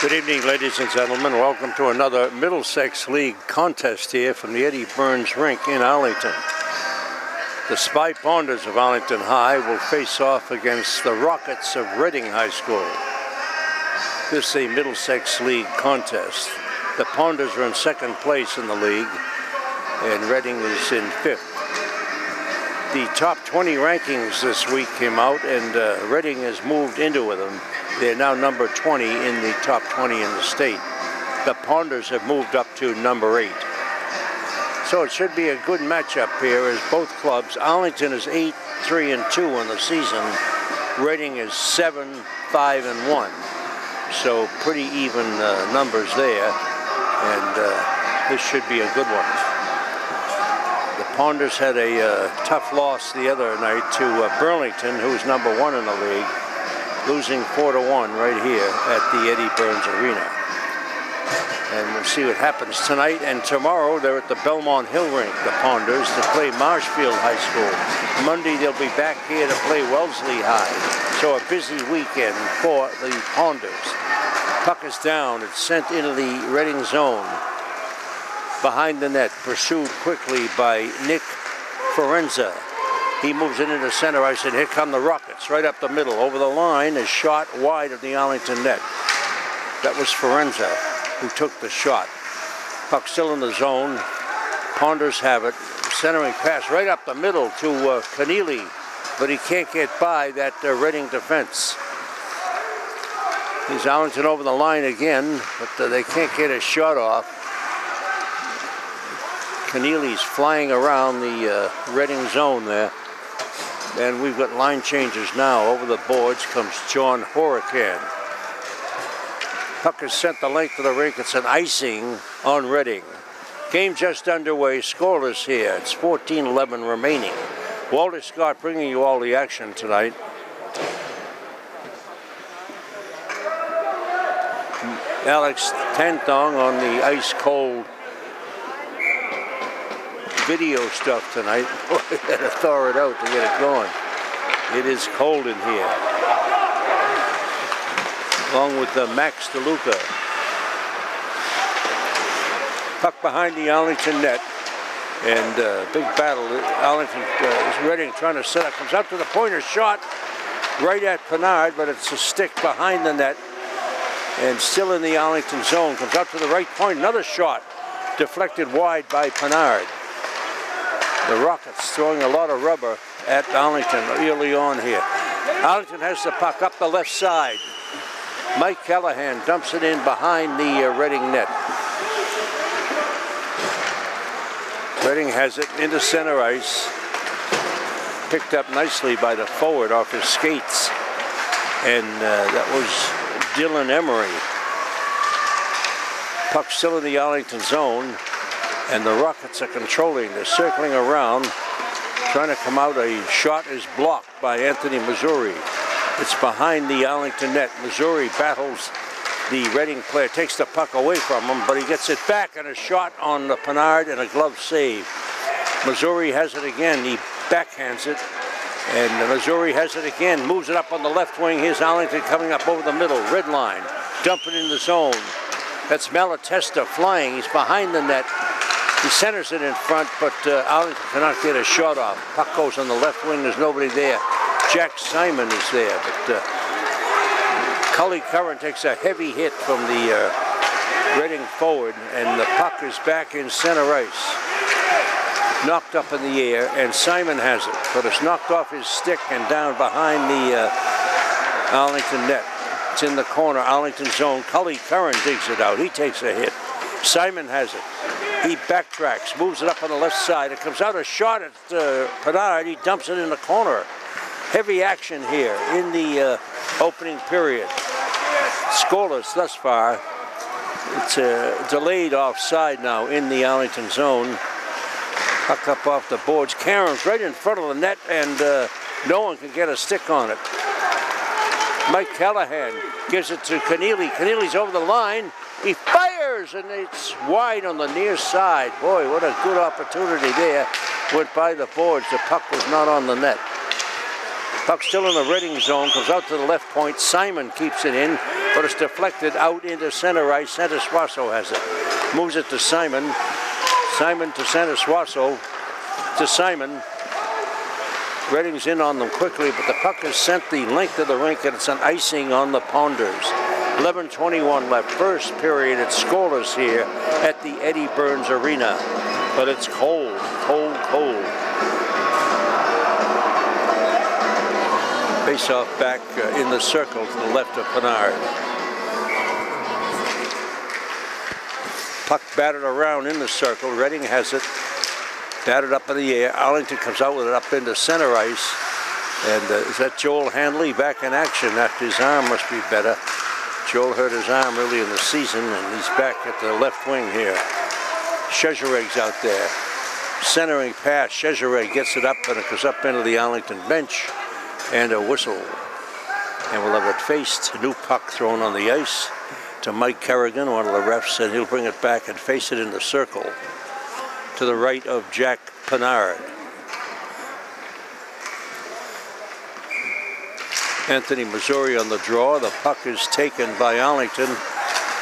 Good evening, ladies and gentlemen. Welcome to another Middlesex League contest here from the Eddie Burns Rink in Arlington. The Spy Ponders of Arlington High will face off against the Rockets of Reading High School. This is a Middlesex League contest. The Ponders are in second place in the league, and Reading is in fifth. The top 20 rankings this week came out, and uh, Reading has moved into with them. They're now number 20 in the top 20 in the state. The Ponders have moved up to number eight. So it should be a good matchup here as both clubs. Arlington is 8, 3, and 2 in the season. Reading is 7, 5, and 1. So pretty even uh, numbers there. And uh, this should be a good one. The Ponders had a uh, tough loss the other night to uh, Burlington, who's number one in the league, losing 4 to 1 right here at the Eddie Burns Arena. And we'll see what happens tonight and tomorrow. They're at the Belmont Hill Rink, the Ponders, to play Marshfield High School. Monday they'll be back here to play Wellesley High. So a busy weekend for the Ponders. Puck is down. It's sent into the Reading zone. Behind the net, pursued quickly by Nick Forenza. He moves it into center ice, and here come the Rockets, right up the middle. Over the line, a shot wide of the Arlington net. That was Forenza who took the shot. Puck still in the zone. Ponders have it. Centering pass right up the middle to uh, Keneally, but he can't get by that uh, Reading defense. He's Arlington over the line again, but uh, they can't get a shot off. Keneally's flying around the uh, Reading zone there. And we've got line changes now. Over the boards comes John Horican. Puck is sent the length of the rink. It's an icing on Reading. Game just underway. Scoreless here. It's 14-11 remaining. Walter Scott bringing you all the action tonight. Alex Van Thong on the ice-cold video stuff tonight. We had to thaw it out to get it going. It is cold in here along with uh, Max DeLuca. Puck behind the Arlington net. And uh, big battle. Arlington uh, is ready and trying to set up. Comes up to the pointer shot right at Pennard, but it's a stick behind the net. And still in the Arlington zone. Comes up to the right point. Another shot deflected wide by Pennard. The Rockets throwing a lot of rubber at Arlington early on here. Arlington has the puck up the left side. Mike Callahan dumps it in behind the uh, Reading net. Reading has it into center ice. Picked up nicely by the forward off his skates. And uh, that was Dylan Emery. Puck still in the Arlington zone. And the Rockets are controlling. They're circling around, trying to come out. A shot is blocked by Anthony Missouri. It's behind the Arlington net. Missouri battles the Reading player, takes the puck away from him, but he gets it back and a shot on the Pennard and a glove save. Missouri has it again. He backhands it. And Missouri has it again, moves it up on the left wing. Here's Arlington coming up over the middle, red line, dumping in the zone. That's Malatesta flying. He's behind the net. He centers it in front, but uh, Arlington cannot get a shot off. Puck goes on the left wing. There's nobody there. Jack Simon is there, but uh, Cully Curran takes a heavy hit from the uh, Reading forward, and the puck is back in center ice. Knocked up in the air, and Simon has it, but it's knocked off his stick and down behind the uh, Arlington net. It's in the corner, Arlington zone. Cully Curran digs it out. He takes a hit. Simon has it. He backtracks, moves it up on the left side. It comes out a shot at uh, Pennard. He dumps it in the corner heavy action here in the uh, opening period. Scoreless thus far. It's uh, delayed offside now in the Arlington zone. Puck up off the boards. Curran's right in front of the net, and uh, no one can get a stick on it. Mike Callahan gives it to Keneally. Keneally's over the line. He fires, and it's wide on the near side. Boy, what a good opportunity there. Went by the boards. The puck was not on the net. Puck still in the Reading zone, comes out to the left point. Simon keeps it in, but it's deflected out into center ice. Santa Suaso has it. Moves it to Simon. Simon to Santa Suaso. To Simon. Reading's in on them quickly, but the puck is sent the length of the rink, and it's an icing on the Ponders. 11.21 left. First period, it's scoreless here at the Eddie Burns Arena. But it's cold, cold, cold. Face off back uh, in the circle to the left of Pennard. Puck batted around in the circle. Reading has it. Batted up in the air. Arlington comes out with it up into center ice. And uh, is that Joel Hanley back in action after his arm must be better. Joel hurt his arm early in the season, and he's back at the left wing here. Chezereg's out there. Centering pass. Chezereg gets it up, and it goes up into the Arlington bench. And a whistle. And we'll have it faced. A new puck thrown on the ice to Mike Kerrigan, one of the refs, and he'll bring it back and face it in the circle to the right of Jack Pennard. Anthony Missouri on the draw. The puck is taken by Arlington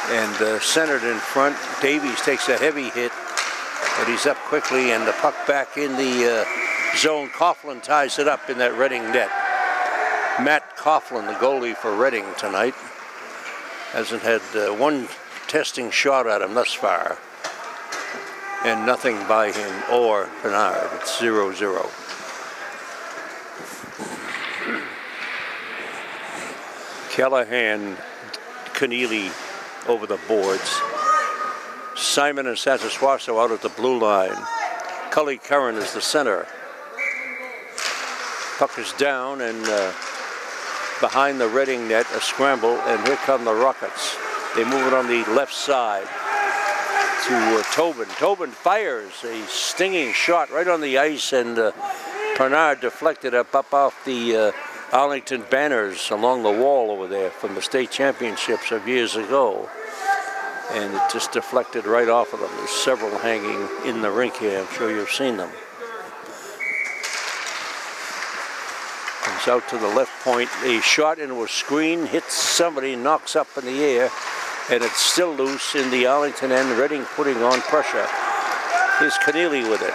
and uh, centered in front. Davies takes a heavy hit, but he's up quickly and the puck back in the uh, zone. Coughlin ties it up in that Reading net. Matt Coughlin, the goalie for Reading tonight, hasn't had uh, one testing shot at him thus far. And nothing by him or Pennard. It's 0 0. Callahan, Keneally over the boards. Simon and Santaswaso out at the blue line. Cully Curran is the center. Puck is down and uh, behind the Reading net, a scramble, and here come the Rockets. They move it on the left side to uh, Tobin. Tobin fires a stinging shot right on the ice, and uh, Pennard deflected up, up off the uh, Arlington banners along the wall over there from the state championships of years ago. And it just deflected right off of them. There's several hanging in the rink here. I'm sure you've seen them. Comes out to the left point. A shot into a screen, hits somebody, knocks up in the air, and it's still loose in the Arlington end. Reading putting on pressure. Here's Keneally with it.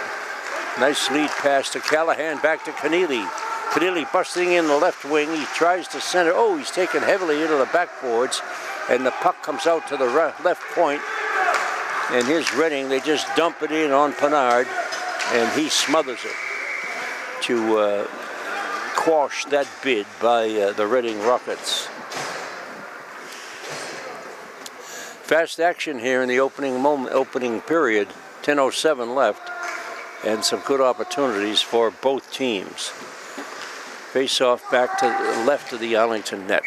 Nice lead pass to Callahan, back to Keneally. Keneally busting in the left wing. He tries to center. Oh, he's taken heavily into the backboards. And the puck comes out to the left point. And here's Reading. They just dump it in on Pennard. And he smothers it to uh, quash that bid by uh, the Reading Rockets. Fast action here in the opening moment, opening period. 10:07 left, and some good opportunities for both teams. Face off back to the left of the Arlington net.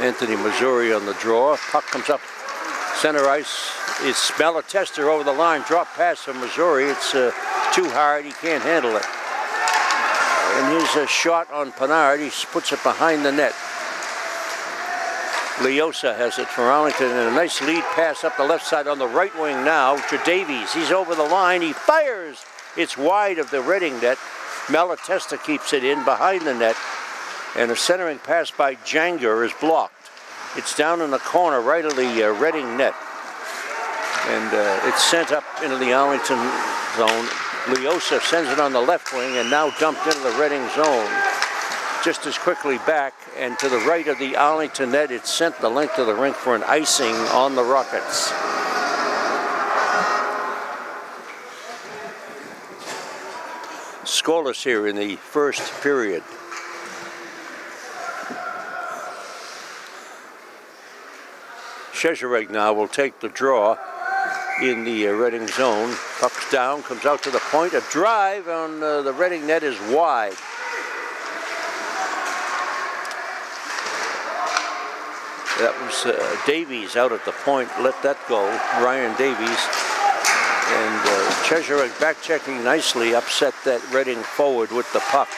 Anthony Missouri on the draw. Puck comes up center ice. It's Malatesta over the line. Drop pass from Missouri. It's uh, too hard. He can't handle it. And here's a shot on Pennard. He puts it behind the net. Leosa has it for Arlington and a nice lead pass up the left side on the right wing now to Davies. He's over the line. He fires it's wide of the Reading net. Malatesta keeps it in behind the net. And a centering pass by Janger is blocked. It's down in the corner right of the uh, Reading net. And uh, it's sent up into the Arlington zone. Leosa sends it on the left wing and now dumped into the Reading zone. Just as quickly back and to the right of the Arlington net, it's sent the length of the rink for an icing on the Rockets. Scoreless here in the first period. Chezereg now will take the draw in the uh, Reading zone. Puck's down, comes out to the point. A drive on uh, the Reading net is wide. That was uh, Davies out at the point. Let that go. Ryan Davies. And uh, back checking nicely, upset that Reading forward with the puck.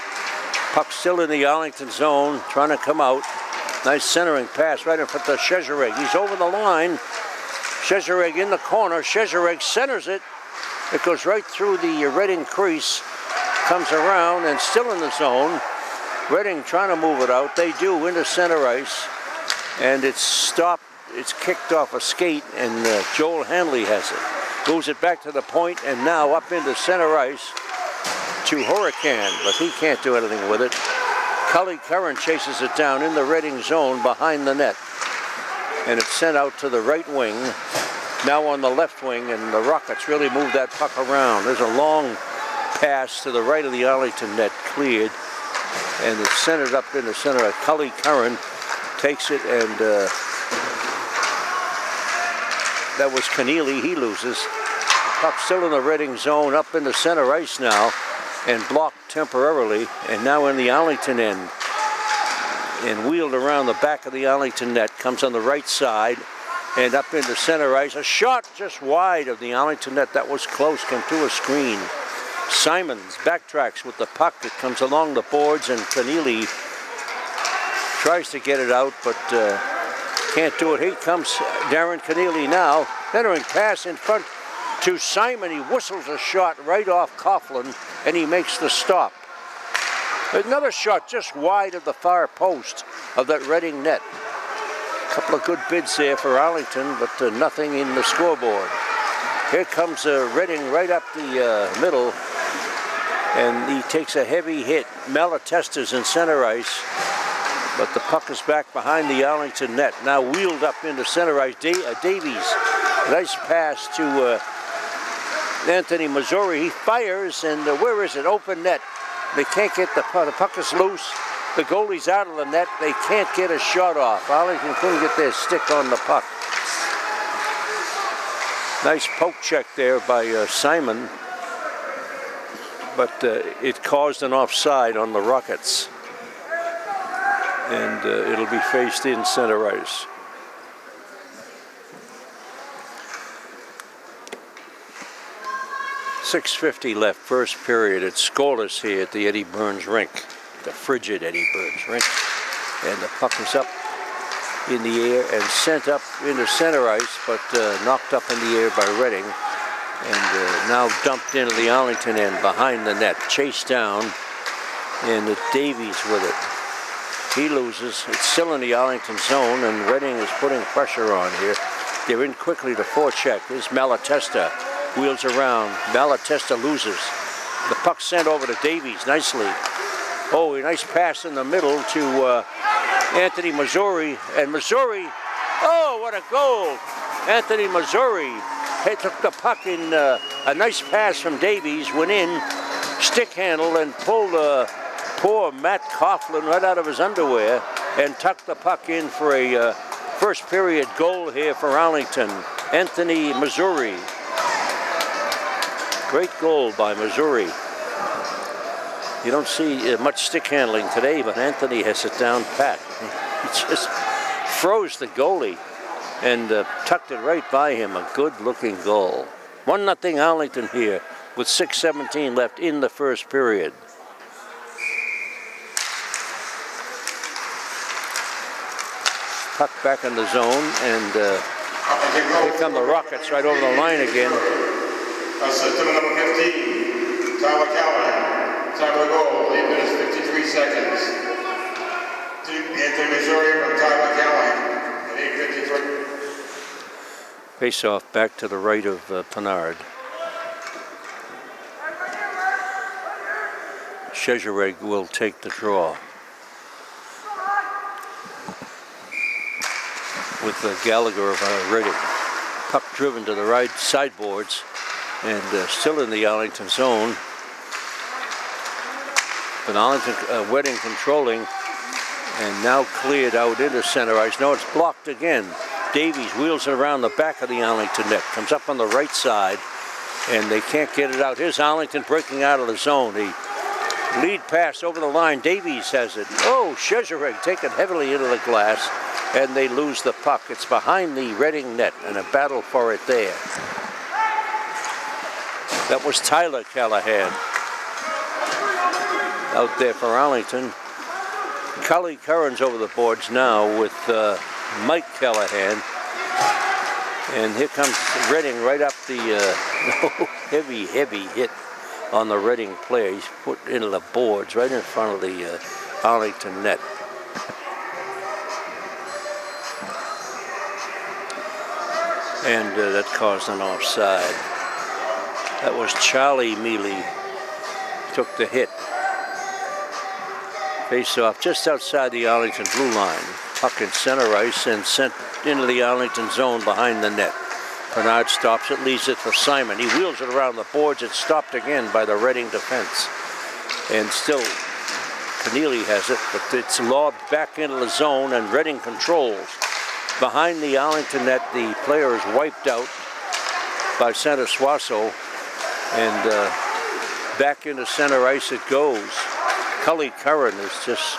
Puck still in the Arlington zone, trying to come out. Nice centering pass right in front of Chezereg. He's over the line. Chezereg in the corner. Chezereg centers it. It goes right through the Reading crease. comes around and still in the zone. Reading trying to move it out. They do into center ice. And it's stopped. It's kicked off a skate, and uh, Joel Hanley has it. Moves it back to the point, and now up into center ice to Hurricane, but he can't do anything with it. Cully Curran chases it down in the Reading zone behind the net. And it's sent out to the right wing, now on the left wing, and the Rockets really move that puck around. There's a long pass to the right of the Arlington net, cleared, and it's centered up in the center. Cully Curran takes it, and uh, that was Keneally. He loses. Puck still in the Reading zone, up in the center ice now, and blocked temporarily, and now in the Arlington end. And wheeled around the back of the Arlington net, comes on the right side, and up into center ice. A shot just wide of the Arlington net. That was close, came to a screen. Simons backtracks with the puck. It comes along the boards, and Keneally tries to get it out, but uh, can't do it. Here comes Darren Keneally now. Entering pass in front to Simon. He whistles a shot right off Coughlin, and he makes the stop. Another shot just wide of the far post of that Reading net. A couple of good bids there for Arlington, but uh, nothing in the scoreboard. Here comes uh, Reading right up the uh, middle, and he takes a heavy hit. Malatesta's in center ice, but the puck is back behind the Arlington net. Now wheeled up into center ice. Uh, Davies, nice pass to uh, Anthony Missouri. He fires, and uh, where is it? Open net. They can't get the puck. The puck is loose. The goalie's out of the net. They can't get a shot off. Arlington couldn't get their stick on the puck. Nice poke check there by uh, Simon, but uh, it caused an offside on the Rockets. And uh, it'll be faced in center ice. Six fifty left, first period. It's scoreless here at the Eddie Burns rink, the frigid Eddie Burns rink, and the puck is up in the air and sent up into center ice, but uh, knocked up in the air by Reading, and uh, now dumped into the Arlington end behind the net, chased down, and the Davies with it. He loses. It's still in the Arlington zone, and Reading is putting pressure on here. They're in quickly to forecheck. There's Malatesta. Wheels around. Malatesta loses. The puck sent over to Davies nicely. Oh, a nice pass in the middle to uh, Anthony Missouri. And Missouri, oh, what a goal! Anthony Missouri he took the puck in uh, a nice pass from Davies, went in, stick handle, and pulled uh, poor Matt Coughlin right out of his underwear and tucked the puck in for a uh, first period goal here for Arlington. Anthony Missouri. Great goal by Missouri. You don't see uh, much stick handling today, but Anthony has it down pat. He just froze the goalie and uh, tucked it right by him. A good-looking goal. 1 nothing Arlington here with 6.17 left in the first period. Puck back in the zone, and uh, here come the Rockets right over the line again. Assistant number 15, Tyler Callahan. Time of the goal, 8 minutes 53 seconds. Anthony Missouri from Tyler Callahan at 8.53. Face off back to the right of uh, Pinard. Shezereg will take the draw. With uh, Gallagher of uh, Reading. Puck driven to the right sideboards and uh, still in the Arlington zone. But Arlington, uh, Reading controlling and now cleared out into center ice. Now it's blocked again. Davies wheels it around the back of the Arlington net, comes up on the right side, and they can't get it out. Here's Arlington breaking out of the zone. The lead pass over the line. Davies has it. Oh, Shezereg taken heavily into the glass, and they lose the puck. It's behind the Reading net, and a battle for it there. That was Tyler Callahan out there for Arlington. Cully Curran's over the boards now with uh, Mike Callahan. And here comes Reading right up the uh, heavy, heavy hit. on the Reading player. He's put into the boards right in front of the uh, Arlington net. And uh, that caused an offside. That was Charlie Mealy took the hit. Face off just outside the Arlington blue line. Puck in center ice and sent into the Arlington zone behind the net. Pennard stops it, leaves it for Simon. He wheels it around the boards. It's stopped again by the Reading defense. And still, Keneally has it, but it's lobbed back into the zone and Reading controls. Behind the Arlington net, the player is wiped out by Santa Suaso. And uh, back into center ice it goes. Cully Curran is just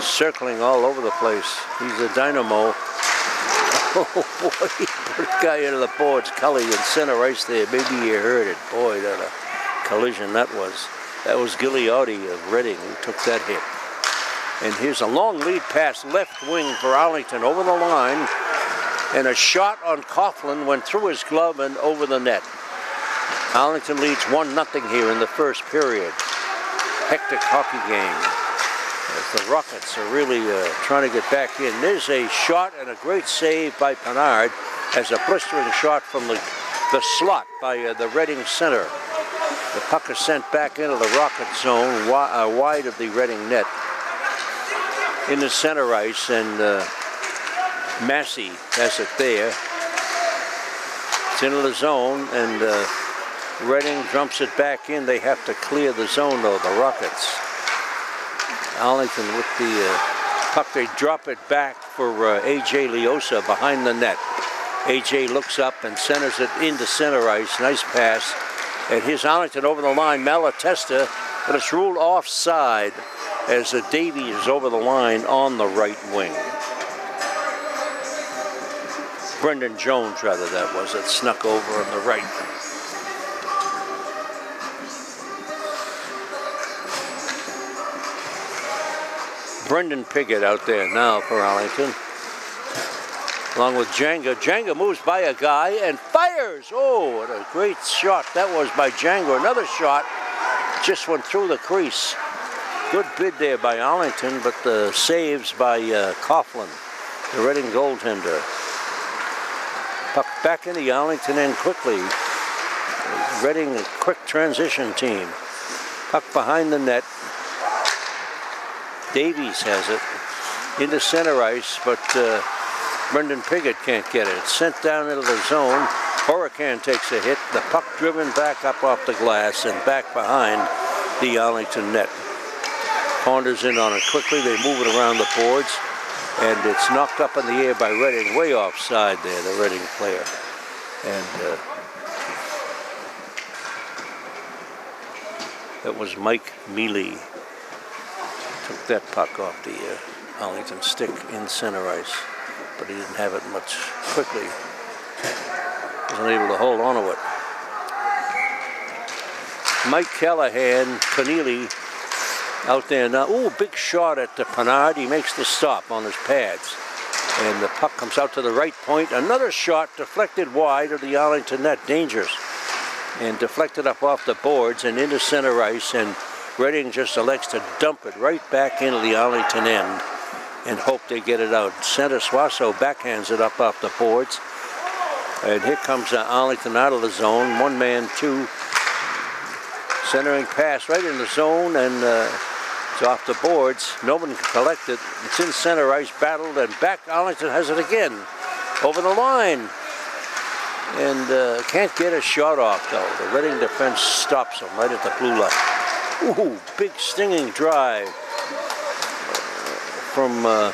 circling all over the place. He's a dynamo. Oh boy, he put a guy into the boards. Cully in center ice there. Maybe you heard it. Boy, that a collision that was. That was Gigliotti of Reading who took that hit. And here's a long lead pass left wing for Arlington over the line. And a shot on Coughlin went through his glove and over the net. Arlington leads 1 0 here in the first period. Hectic hockey game as the Rockets are really uh, trying to get back in. There's a shot and a great save by Penard as a blistering shot from the, the slot by uh, the Reading center. The puck is sent back into the Rocket zone, wi uh, wide of the Reading net. In the center ice, and uh, Massey has it there. It's into the zone, and uh, Reading dumps it back in. They have to clear the zone, though, the Rockets. Arlington with the uh, puck. They drop it back for uh, A.J. Leosa behind the net. A.J. looks up and centers it into center ice. Nice pass. And here's Arlington over the line. Malatesta, but it's ruled offside as the Davy is over the line on the right wing. Brendan Jones, rather, that was. It snuck over on the right. Brendan Piggott out there now for Arlington. Along with Janger. Janger moves by a guy and fires. Oh, what a great shot that was by Janger. Another shot just went through the crease. Good bid there by Arlington, but the saves by uh, Coughlin, the Reading goaltender. Puck back in the Arlington end quickly. Reading a quick transition team. Puck behind the net. Davies has it into center ice, but uh, Brendan Piggott can't get it. Sent down into the zone. Hurricane takes a hit. The puck driven back up off the glass and back behind the Arlington net. Ponders in on it quickly. They move it around the boards, and it's knocked up in the air by Reading, way offside there, the Reading player. And uh, that was Mike Mealy took that puck off the uh, Arlington stick in center ice, but he didn't have it much quickly. Wasn't able to hold on to it. Mike Callahan, Keneally out there now. Ooh, big shot at the Penard. He makes the stop on his pads. And the puck comes out to the right point. Another shot deflected wide of the Arlington net. Dangerous. And deflected up off the boards and into center ice. And Reading just elects to dump it right back into the Arlington end and hope they get it out. Santa Suaso backhands it up off the boards. And here comes uh, Arlington out of the zone. One man, two. Centering pass right in the zone and uh, it's off the boards. No one can collect it. It's in center ice, battled and back. Arlington has it again. Over the line. And uh, can't get a shot off though. The Reading defense stops him right at the blue line. Ooh, big stinging drive from uh,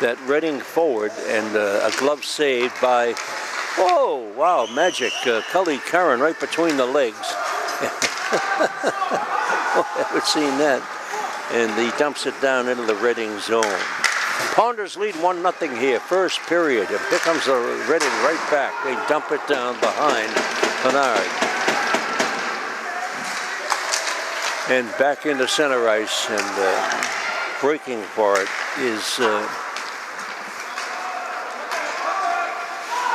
that Reading forward and uh, a glove saved by, oh, wow, magic. Uh, Cully Curran right between the legs. oh, never seen that. And he dumps it down into the Reading zone. Ponders lead 1 nothing here, first period. And here comes the Reading right back. They dump it down behind Penard. and back into center ice and uh, breaking for it is uh,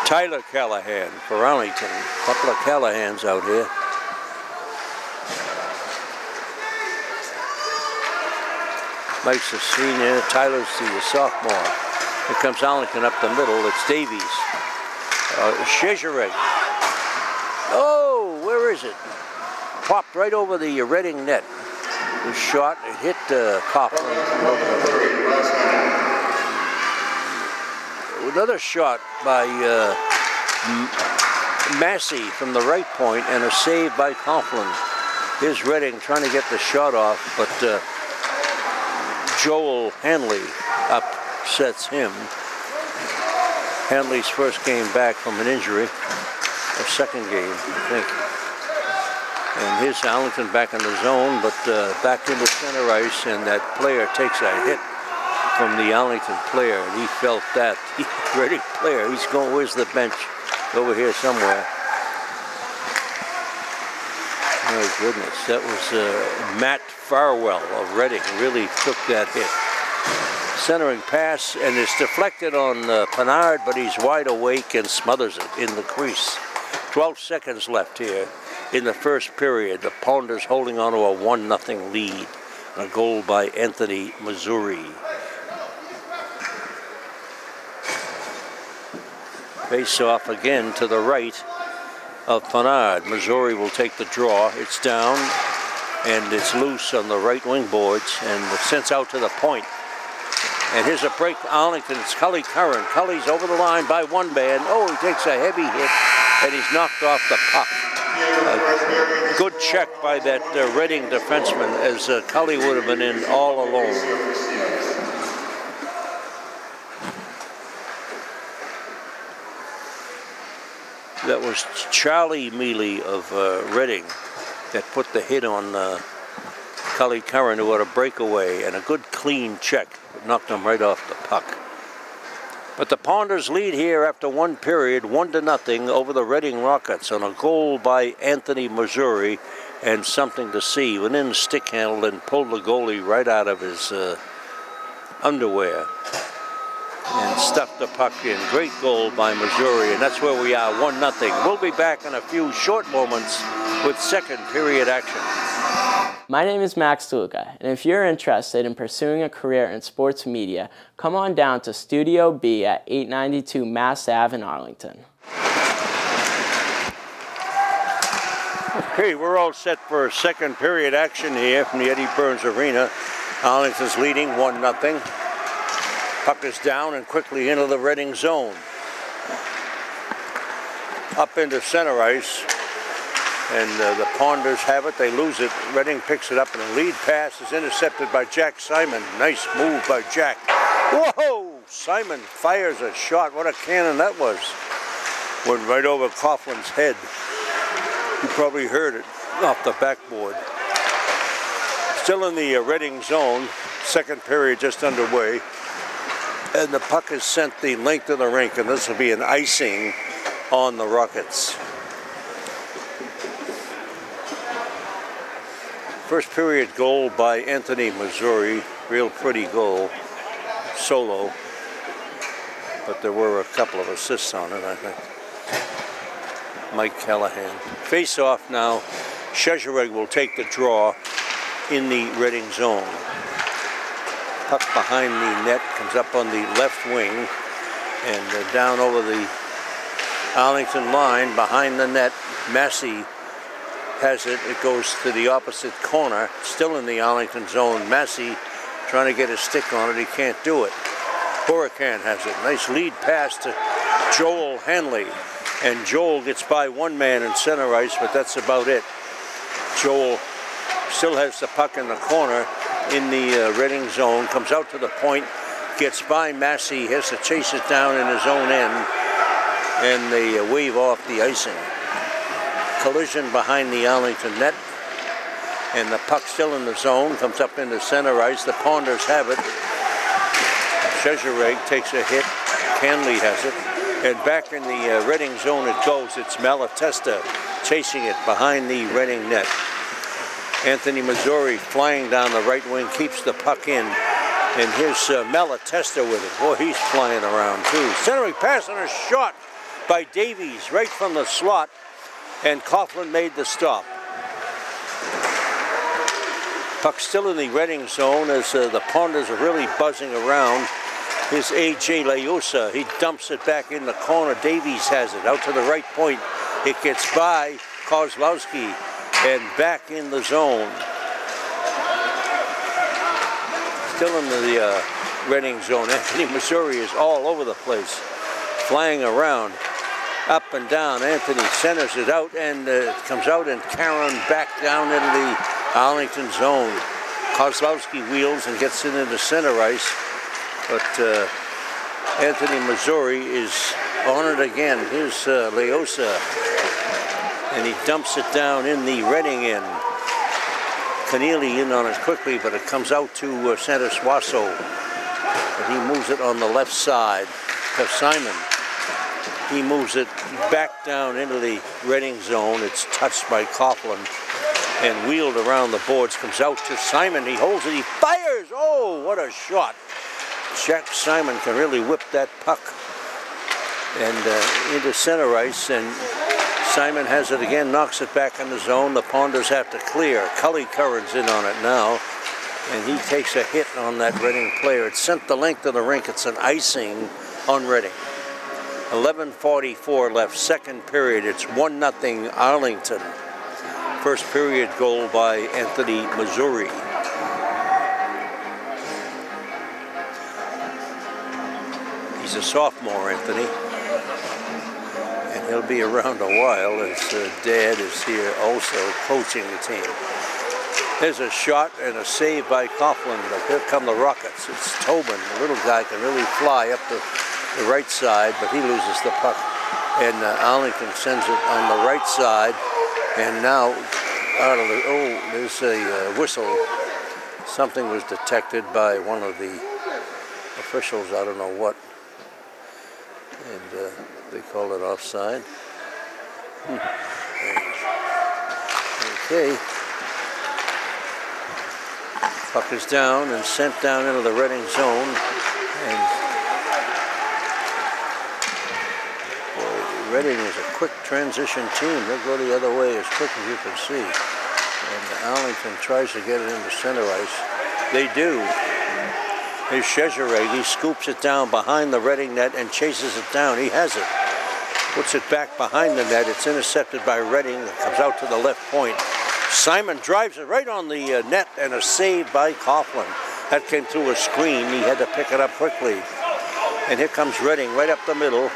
Tyler Callahan for Arlington. A couple of Callahans out here. Mike's a senior, Tyler's the sophomore. Here comes Arlington up the middle. It's Davies. Uh, Oh, where is it? Popped right over the Reading net. The shot, it hit uh, Coughlin. Another shot by uh, Massey from the right point and a save by Coughlin. Here's Reading trying to get the shot off, but uh, Joel Hanley upsets him. Hanley's first game back from an injury, or second game, I think. And here's Arlington back in the zone, but uh, back into center ice, and that player takes a hit from the Arlington player, and he felt that. He, ready player, he's going, where's the bench? Over here somewhere. My goodness, that was uh, Matt Farwell of Reading really took that hit. Centering pass, and it's deflected on uh, but he's wide awake and smothers it in the crease. 12 seconds left here in the first period. The Ponders holding on to a 1-0 lead. A goal by Anthony Missouri. Face off again to the right of Penard. Missouri will take the draw. It's down and it's loose on the right wing boards and sends out to the point. And here's a break Arlington. It's Cully Curran. Cully's over the line by one man. Oh, he takes a heavy hit and he's knocked off the puck. A good check by that uh, Reading defenseman as uh, Cully would have been in all alone. That was Charlie Mealy of uh, Reading that put the hit on uh, Cully Curran who had a breakaway and a good clean check. Knocked him right off the puck. But the Ponders lead here after one period, one to nothing over the Reading Rockets on a goal by Anthony Missouri and something to see. Went in stick handle and pulled the goalie right out of his uh, underwear and stuffed the puck in. Great goal by Missouri, and that's where we are, 1 nothing. We'll be back in a few short moments with second period action. My name is Max Luca, and if you're interested in pursuing a career in sports media, come on down to Studio B at 892 Mass Ave in Arlington. Okay, we're all set for second period action here from the Eddie Burns Arena. Arlington's leading 1 nothing. Puck is down and quickly into the Reading zone. Up into center ice. And uh, the Ponders have it. They lose it. Reading picks it up and the lead pass is intercepted by Jack Simon. Nice move by Jack. Whoa! Simon fires a shot. What a cannon that was. Went right over Coughlin's head. You probably heard it off the backboard. Still in the uh, Reading zone. Second period just underway and the puck is sent the length of the rink, and this will be an icing on the Rockets. First period goal by Anthony Missouri, real pretty goal, solo, but there were a couple of assists on it, I think. Mike Callahan. Face off now. Shezhereg will take the draw in the Reading zone puck behind the net, comes up on the left wing and uh, down over the Arlington line behind the net. Massey has it. It goes to the opposite corner, still in the Arlington zone. Massey trying to get a stick on it. He can't do it. Huracan has it. Nice lead pass to Joel Hanley. And Joel gets by one man in center ice, but that's about it. Joel still has the puck in the corner in the uh, Reading zone, comes out to the point, gets by Massey, has to chase it down in his own end, and they uh, wave off the icing. Collision behind the Arlington net, and the puck still in the zone, comes up into center ice. The Ponders have it. Shezhereg takes a hit. Hanley has it. And back in the uh, Reading zone it goes. It's Malatesta chasing it behind the Reading net. Anthony Missouri flying down the right wing, keeps the puck in. And here's uh, Malatesta with it. Boy, he's flying around too. Centering pass and a shot by Davies right from the slot. And Coughlin made the stop. Puck still in the Reading zone as uh, the Ponders are really buzzing around. Here's A.J. Leosa. He dumps it back in the corner. Davies has it out to the right point. It gets by Kozlowski and back in the zone. Still in the uh, Reading zone. Anthony Missouri is all over the place, flying around, up and down. Anthony centers it out and uh, comes out and Karen back down into the Arlington zone. Kozlowski wheels and gets it into center ice, but uh, Anthony Missouri is on it again. Here's uh, Leosa, and he dumps it down in the Reading end. Keneally in on it quickly, but it comes out to uh, Center Swasso. But he moves it on the left side to Simon. He moves it back down into the Reading zone. It's touched by Coughlin and wheeled around the boards. Comes out to Simon. He holds it. He fires. Oh, what a shot. Jack Simon can really whip that puck and uh, into center ice. And Simon has it again, knocks it back in the zone. The Ponders have to clear. Cully Curran's in on it now. And he takes a hit on that Reading player. It's sent the length of the rink. It's an icing on Reading. 11.44 left, second period. It's 1 0 Arlington. First period goal by Anthony Missouri. He's a sophomore, Anthony he'll be around a while as uh, Dad is here also coaching the team. There's a shot and a save by Coughlin, here come the Rockets. It's Tobin, the little guy can really fly up the, the right side, but he loses the puck. And uh, Arlington sends it on the right side, and now out of the, oh, there's a uh, whistle. Something was detected by one of the officials, I don't know what. And uh, they call it offside. Hmm. Okay. Puck is down and sent down into the Reading zone. And boy, Reading is a quick transition team. They'll go the other way as quick as you can see. And Arlington tries to get it into center ice. They do. Here's Cesare. He scoops it down behind the Reading net and chases it down. He has it puts it back behind the net. It's intercepted by Reading. Comes out to the left point. Simon drives it right on the uh, net and a save by Coughlin. That came through a screen. He had to pick it up quickly. And here comes Reading right up the middle,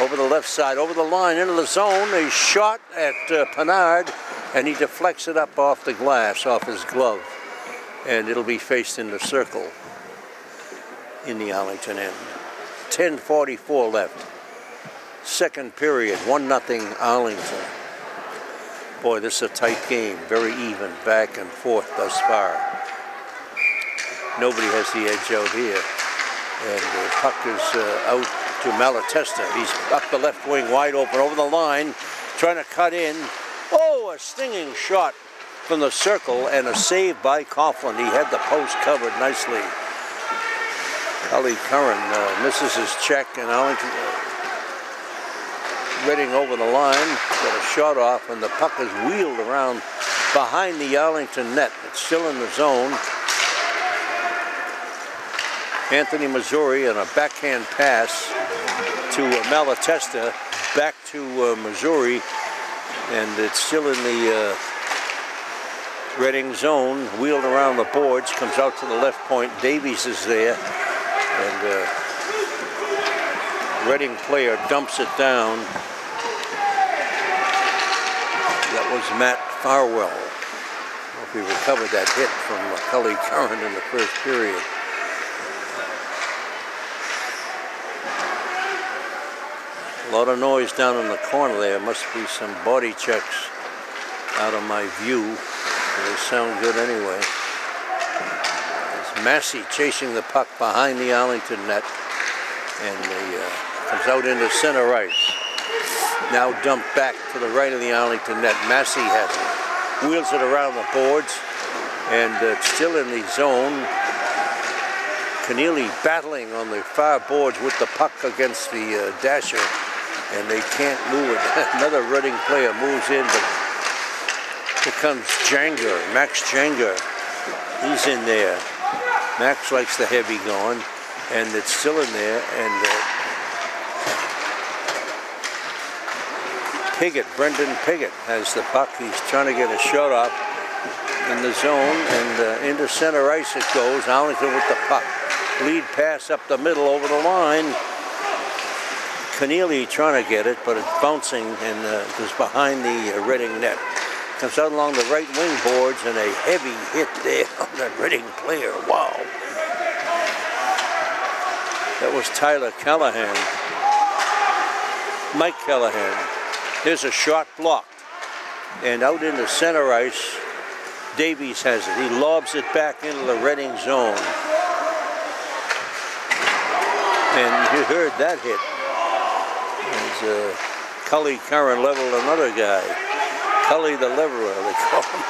over the left side, over the line, into the zone. A shot at uh, Pinard, and he deflects it up off the glass, off his glove. And it'll be faced in the circle in the Arlington end. 10.44 left. Second period, 1 nothing Arlington. Boy, this is a tight game, very even, back and forth thus far. Nobody has the edge out here. And the puck is uh, out to Malatesta. He's up the left wing, wide open, over the line, trying to cut in. Oh, a stinging shot from the circle and a save by Coughlin. He had the post covered nicely. Cully Curran uh, misses his check, and Arlington, Reading over the line, got a shot off, and the puck is wheeled around behind the Arlington net. It's still in the zone. Anthony Missouri and a backhand pass to uh, Malatesta, back to uh, Missouri, and it's still in the uh, Reading zone, wheeled around the boards, comes out to the left point. Davies is there, and uh, Reading player dumps it down. That was Matt Farwell. Hope he recovered that hit from Cully Curran in the first period. A lot of noise down in the corner there. Must be some body checks out of my view. They sound good anyway. It's Massey chasing the puck behind the Arlington net. And the uh, Comes out into center ice. Now dumped back to the right of the Arlington net. Massey has it. Wheels it around the boards. And uh, still in the zone. Keneally battling on the far boards with the puck against the uh, dasher. And they can't move it. Another running player moves in, but here comes Janger, Max Janger. He's in there. Max likes the heavy going, and it's still in there. And uh, Piggott, Brendan Piggott, has the puck. He's trying to get a shot off in the zone, and uh, into center ice it goes. Arlington with the puck. Lead pass up the middle over the line. Keneally trying to get it, but it's bouncing and uh, behind the uh, net. Comes out along the right wing boards and a heavy hit there on that Reading player. Wow. That was Tyler Callahan. Mike Callahan. There's a shot blocked. And out in the center ice, Davies has it. He lobs it back into the Reading zone. And you heard that hit as uh, Cully Curran leveled another guy. Cully the leveler, they call him.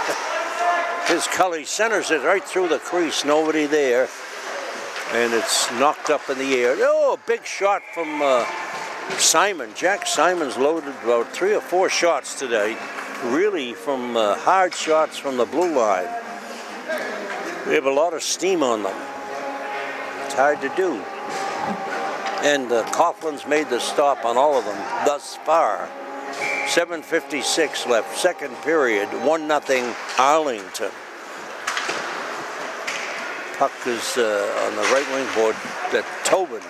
His Cully centers it right through the crease, nobody there. And it's knocked up in the air. Oh, big shot from uh, Simon. Jack Simon's loaded about three or four shots today, really from uh, hard shots from the blue line. We have a lot of steam on them. It's hard to do and uh, Coughlin's made the stop on all of them thus far. 7.56 left, second period, 1 nothing Arlington. Puck is uh, on the right wing board that Tobin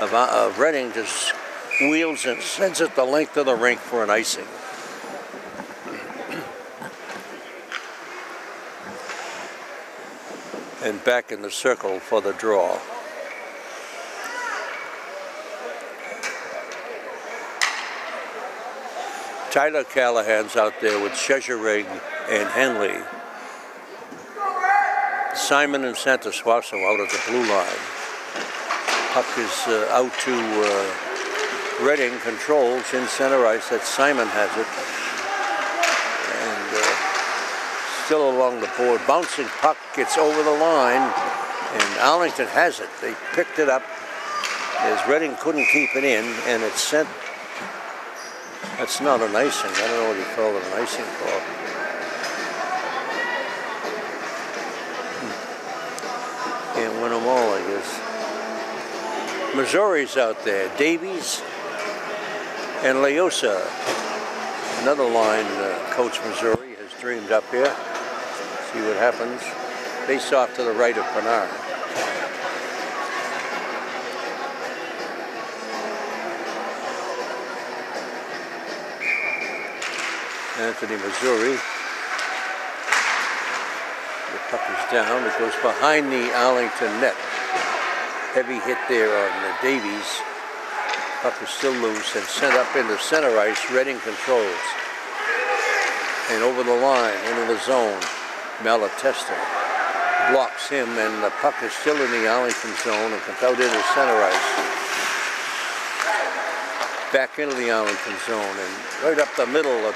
of, uh, of Reading just wheels and sends it the length of the rink for an icing. and back in the circle for the draw. Tyler Callahan's out there with Checherig and Hanley. Simon and Santa Santosuaso out at the blue line. Puck is uh, out to uh, Reading, controls in center ice. That Simon has it. And uh, still along the board. Bouncing puck gets over the line. And Arlington has it. They picked it up as Reading couldn't keep it in. And it's sent that's not an icing. I don't know what you call it an icing call. Hmm. Can't win them all, I guess. Missouri's out there. Davies and Leosa. Another line uh, Coach Missouri has dreamed up here. See what happens. Face off to the right of Pennard. Anthony, Missouri. The puck is down. It goes behind the Arlington net. Heavy hit there on the Davies. Puck is still loose and sent up into center ice. Reading controls. And over the line, into the zone. Malatesta blocks him, and the puck is still in the Arlington zone and comes out into center ice. Back into the Arlington zone and right up the middle. of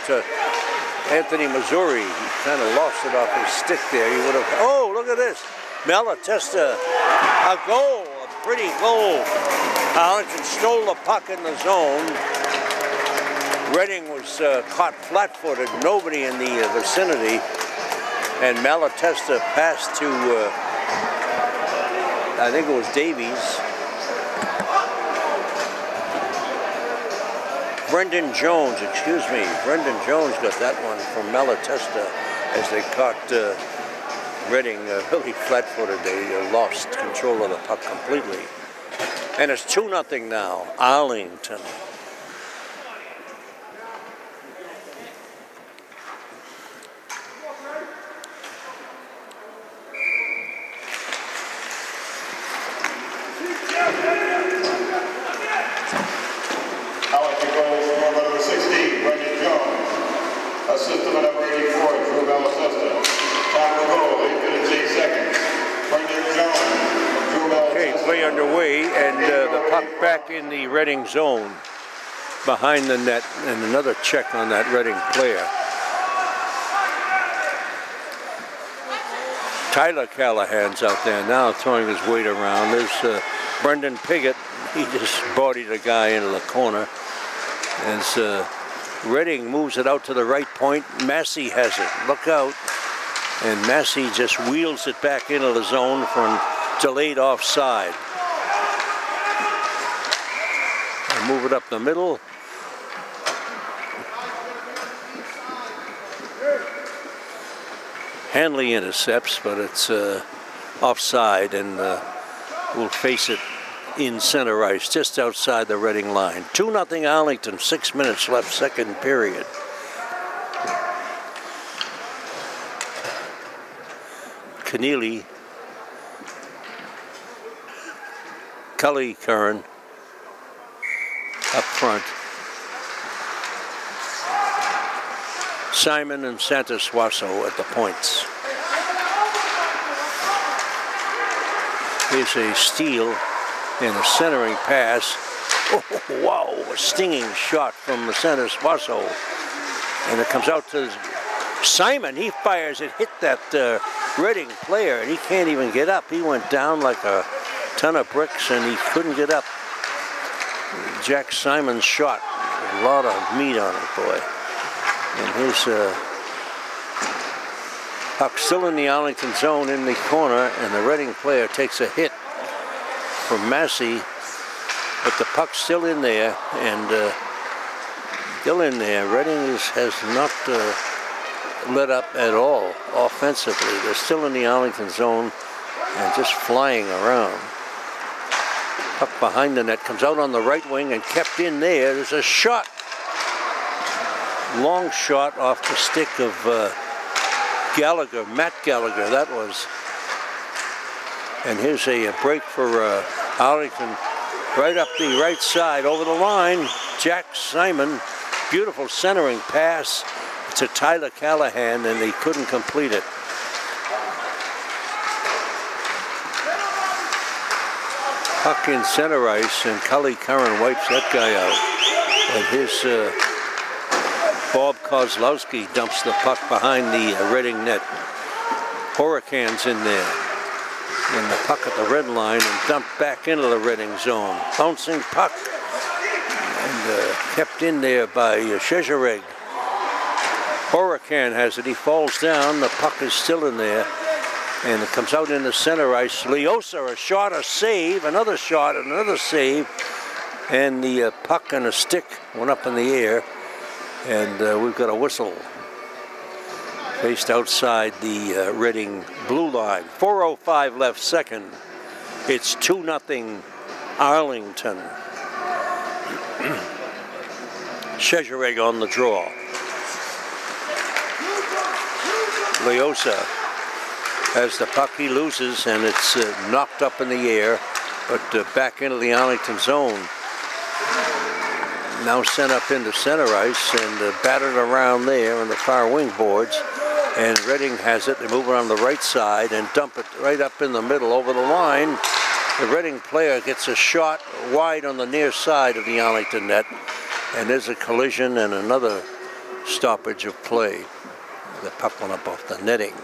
Anthony Missouri. He kind of lost it off his stick there. He would have, oh, look at this. Malatesta, a goal, a pretty goal. Arlington stole the puck in the zone. Reading was uh, caught flat-footed, nobody in the uh, vicinity. And Malatesta passed to, uh, I think it was Davies. Brendan Jones, excuse me. Brendan Jones got that one from Malatesta as they caught uh, Reading uh, really flat-footed. They uh, lost control of the puck completely. And it's 2 nothing now. Arlington. in zone behind the net and another check on that Reading player. Tyler Callahan's out there now throwing his weight around. There's uh, Brendan Piggott. He just bodied a guy into the corner. As uh, Reading moves it out to the right point, Massey has it. Look out. And Massey just wheels it back into the zone from delayed offside. And move it up the middle. Hanley intercepts, but it's uh, offside and uh, will face it in center ice, just outside the Reading line. 2 0 Arlington, six minutes left, second period. Keneally, Cully Curran front. Simon and Santosuaso at the points. Here's a steal and a centering pass. Oh, wow, a stinging shot from Santosuaso. And it comes out to Simon. He fires it, hit that uh, Reading player, and he can't even get up. He went down like a ton of bricks, and he couldn't get up. Jack Simon's shot, a lot of meat on it, boy. And his uh, puck still in the Arlington zone in the corner, and the Reading player takes a hit from Massey, but the puck's still in there, and uh, still in there. Reading is, has not uh, let up at all offensively. They're still in the Arlington zone and just flying around. Puck behind the net comes out on the right wing and kept in there. There's a shot. Long shot off the stick of uh, Gallagher, Matt Gallagher, that was. And here's a, a break for uh, Arlington right up the right side over the line. Jack Simon, beautiful centering pass to Tyler Callahan, and he couldn't complete it. Puck in center ice, and Cully Curran wipes that guy out. And his uh, Bob Kozlowski dumps the puck behind the uh, net. Hurricanes in there and the puck at the red line and dumped back into the Reading zone. Bouncing puck and uh, kept in there by uh. Hurricane has it. He falls down. The puck is still in there. And it comes out in the center ice. Leosa, a shot, a save, another shot, another save. And the uh, puck and a stick went up in the air. And uh, we've got a whistle Faced outside the uh, Reading blue line. 4.05 left second. It's 2 nothing Arlington. Shezhereg on the draw. Leosa has the puck he loses and it's uh, knocked up in the air but uh, back into the Arlington zone. Now sent up into center ice and uh, battered around there on the far wing boards and Reading has it. They move it on the right side and dump it right up in the middle over the line. The Reading player gets a shot wide on the near side of the Arlington net, and there's a collision and another stoppage of play. The puck went up off the netting.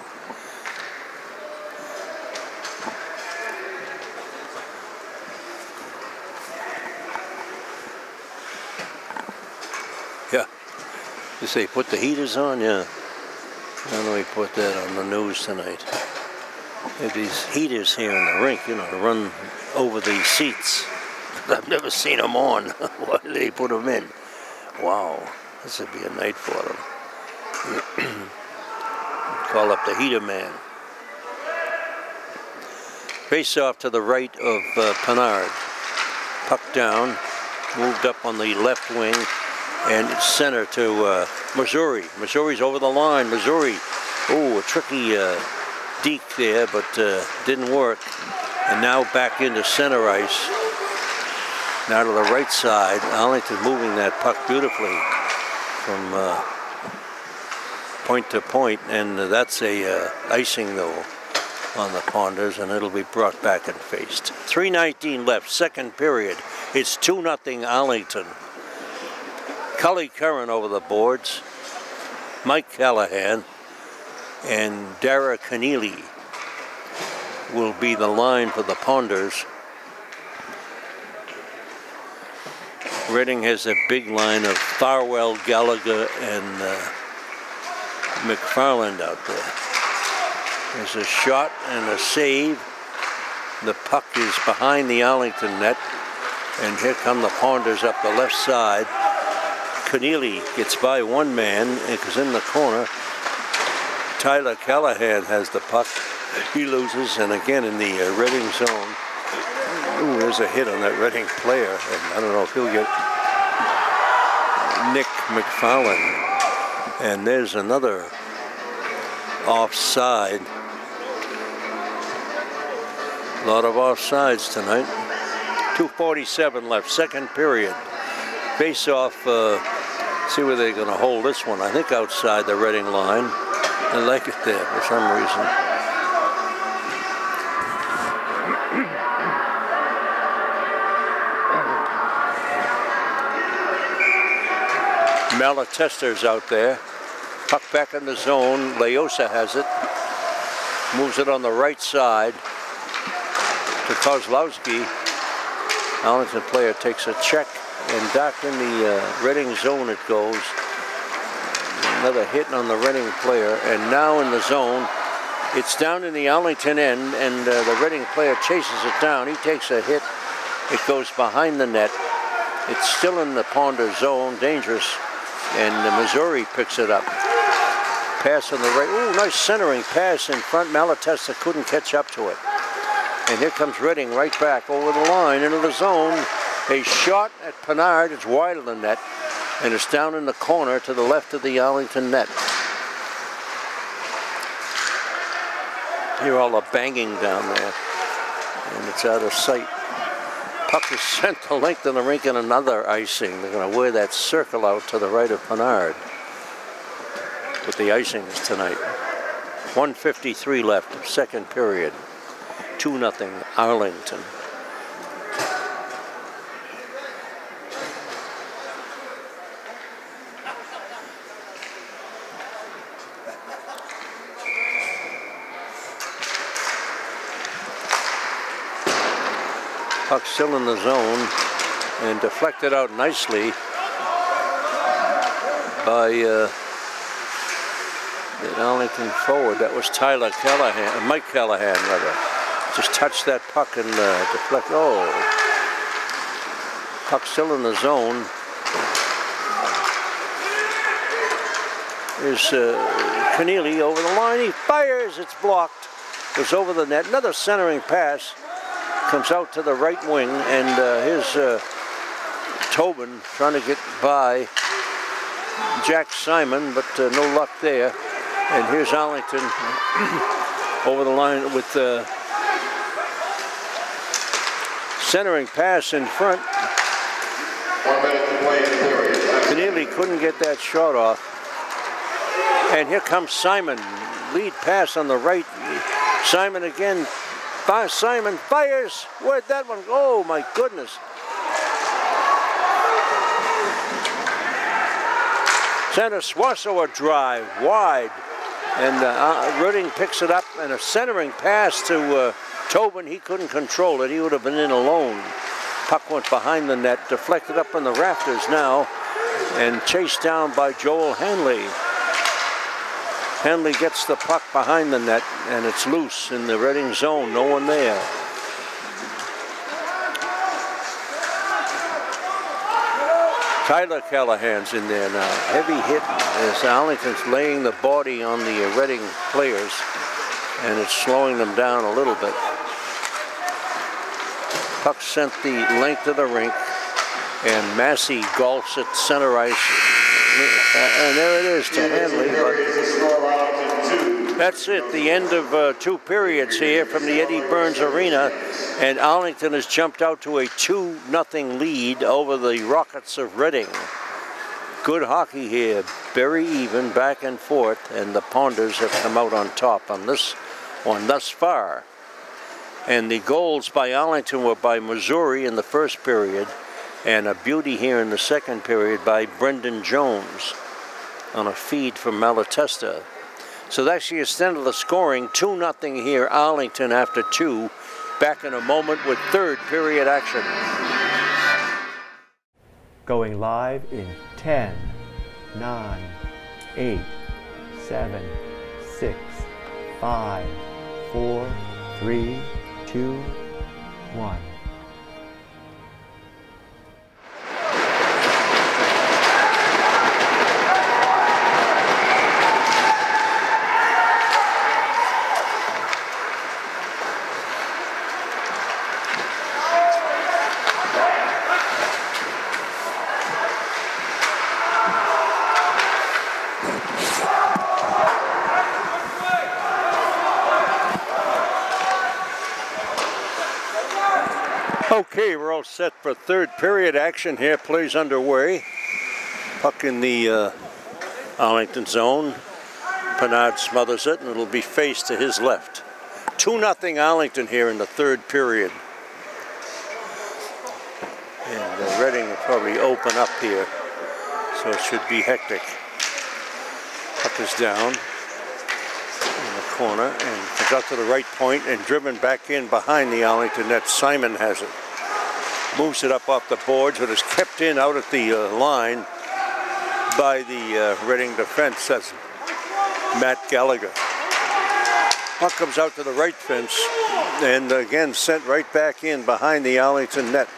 You say put the heaters on? Yeah. Why don't we put that on the news tonight? Have these heaters here in the rink, you know, to run over these seats. I've never seen them on. Why do they put them in? Wow, this would be a night for them. Call up the heater man. Face off to the right of uh, Pennard. Puck down, moved up on the left wing, and center to uh, Missouri. Missouri's over the line. Missouri, oh, a tricky uh, deke there, but uh, didn't work. And now back into center ice. Now to the right side. Arlington moving that puck beautifully from uh, point to point, and that's a uh, icing though on the Ponders, and it'll be brought back and faced. 3:19 left, second period. It's two nothing Arlington. Cully Curran over the boards, Mike Callahan, and Dara Keneally will be the line for the Ponders. Reading has a big line of Farwell, Gallagher, and uh, McFarland out there. There's a shot and a save. The puck is behind the Arlington net. And here come the Ponders up the left side. Keneally gets by one man goes in the corner. Tyler Callahan has the puck. He loses, and again in the uh, Reading zone. Ooh, there's a hit on that Reading player, and I don't know if he'll get Nick McFarland. And there's another offside. A lot of offsides tonight. 2.47 left, second period. Face off, uh, see where they're going to hold this one. I think outside the Reading line. I like it there for some reason. Malatesta's out there. Puck back in the zone. Leosa has it. Moves it on the right side to Kozlowski. Arlington player takes a check and back in the uh, Reading zone it goes. Another hit on the Reading player and now in the zone. It's down in the Arlington end and uh, the Reading player chases it down. He takes a hit. It goes behind the net. It's still in the Ponder zone, dangerous and the Missouri picks it up. Pass on the right. Ooh, nice centering pass in front. Malatesta couldn't catch up to it. And here comes Reading right back over the line into the zone. A shot at Pennard. It's wide of the net. And it's down in the corner to the left of the Arlington net. Hear all the banging down there. And it's out of sight. Puck is sent the length of the rink in another icing. They're going to wear that circle out to the right of Pennard. But the icing is tonight. 153 left, second period. 2 nothing Arlington. Puck still in the zone and deflected out nicely by uh, the Arlington forward. That was Tyler Callahan, uh, Mike Callahan rather. Just touched that puck and uh, deflect. Oh, puck still in the zone. Is uh, Keneally over the line? He fires. It's blocked. It's over the net. Another centering pass comes out to the right wing, and uh, here's uh, Tobin trying to get by Jack Simon, but uh, no luck there. And here's Arlington over the line with the centering pass in front. Period. couldn't get that shot off. And here comes Simon. Lead pass on the right. Simon again Simon fires. Where'd that one go? Oh, my goodness. Santosuaso a drive wide. And uh, uh, picks it up and a centering pass to uh, Tobin. He couldn't control it. He would have been in alone. Puck went behind the net, deflected up in the rafters now, and chased down by Joel Hanley. Hanley gets the puck behind the net and it's loose in the Reading zone. No one there. Tyler Callahan's in there now. Heavy hit as Arlington's laying the body on the Reading players and it's slowing them down a little bit. Puck sent the length of the rink and Massey golfs it center ice and there it is to Hanley. that's it, the end of uh, two periods here from the Eddie Burns Arena. And Arlington has jumped out to a 2 nothing lead over the Rockets of Reading. Good hockey here, very even, back and forth, and the Ponders have come out on top on this one thus far. And the goals by Arlington were by Missouri in the first period, and a beauty here in the second period by Brendan Jones on a feed from Malatesta. So that's the extent of the scoring. 2 nothing here, Arlington after two. Back in a moment with third period action. Going live in 10, 9, 8, 7, 6, 5, 4, 3, 2, 1. Set for third period action here. Plays underway. Puck in the uh, Arlington zone. Pennard smothers it, and it'll be faced to his left. 2 nothing Arlington here in the third period. And uh, Reading will probably open up here, so it should be hectic. Puck is down in the corner and out to the right point and driven back in behind the Arlington net. Simon has it. Moves it up off the boards, but is kept in out at the uh, line by the uh, Reading defense. That's Matt Gallagher. Puck comes out to the right fence and again sent right back in behind the Arlington net.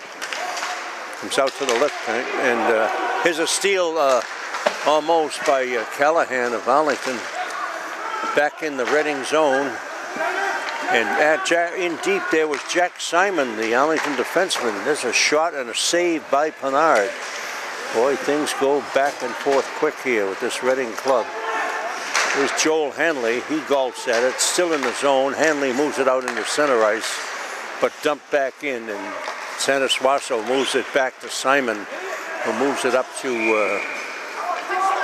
Comes out to the left point and uh, here's a steal uh, almost by uh, Callahan of Arlington back in the Reading zone. And at Jack, in deep there was Jack Simon, the Arlington defenseman. There's a shot and a save by Pennard. Boy, things go back and forth quick here with this Reading club. There's Joel Hanley. He golfs at it, still in the zone. Hanley moves it out into center ice, but dumped back in. And Santosuaso moves it back to Simon, who moves it up to uh,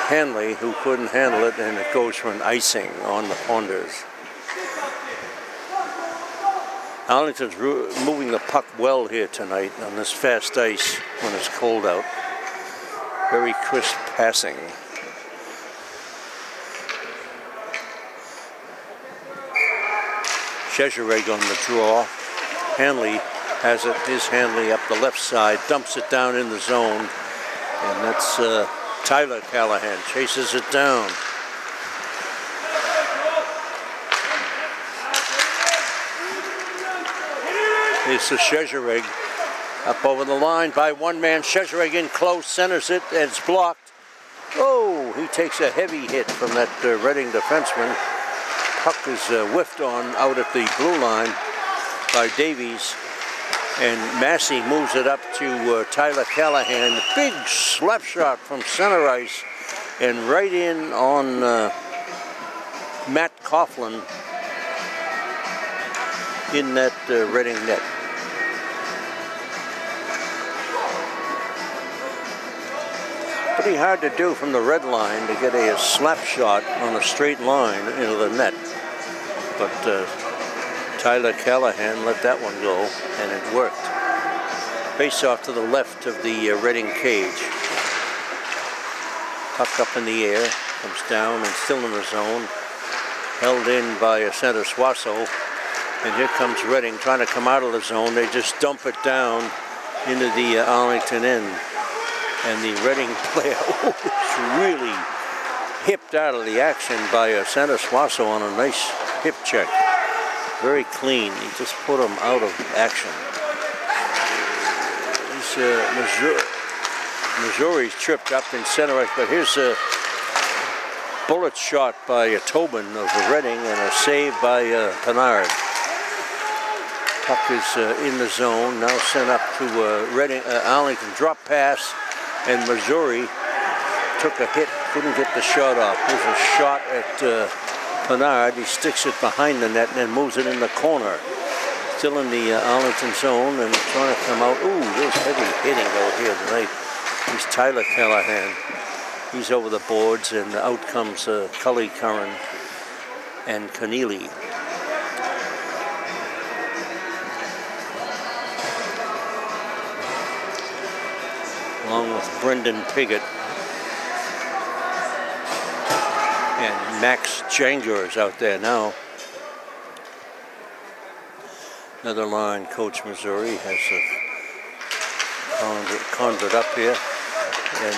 Hanley, who couldn't handle it, and it goes for an icing on the Ponders. Arlington's moving the puck well here tonight on this fast ice when it's cold out. Very crisp passing. Chezereg on the draw. Hanley has it, his Hanley up the left side, dumps it down in the zone, and that's uh, Tyler Callahan chases it down. It's the Chezereg up over the line by one man. Chezereg in close, centers it, and it's blocked. Oh, he takes a heavy hit from that uh, Reading defenseman. Puck is uh, whiffed on out at the blue line by Davies. And Massey moves it up to uh, Tyler Callahan. Big slap shot from center ice and right in on uh, Matt Coughlin in that uh, Reading net. Pretty hard to do from the red line to get a, slap shot on a straight line into the net. But uh, Tyler Callahan let that one go, and it worked. Face off to the left of the uh, cage. Puck up in the air, comes down and still in the zone. Held in by a center Suaso. And here comes Reading trying to come out of the zone. They just dump it down into the uh, Arlington end. And the Reading player was really hipped out of the action by a center Suaso on a nice hip check. Very clean. He just put him out of action. He's, uh, Missouri, Missouri's tripped up in center ice, but here's a bullet shot by uh, Tobin of Reading and a save by uh, Pennard. Puck is uh, in the zone, now sent up to uh, Reading, uh, Arlington. Drop pass, and Missouri took a hit, couldn't get the shot off. There's a shot at uh. He sticks it behind the net and then moves it in the corner. Still in the uh, Arlington zone and trying to come out. Ooh, there's heavy hitting out here tonight. He's Tyler Callahan. He's over the boards and out comes uh, Cully Curran and Keneally. Along with Brendan Piggott. And Max Janger is out there now. Another line, Coach Missouri has a convert, convert up here. And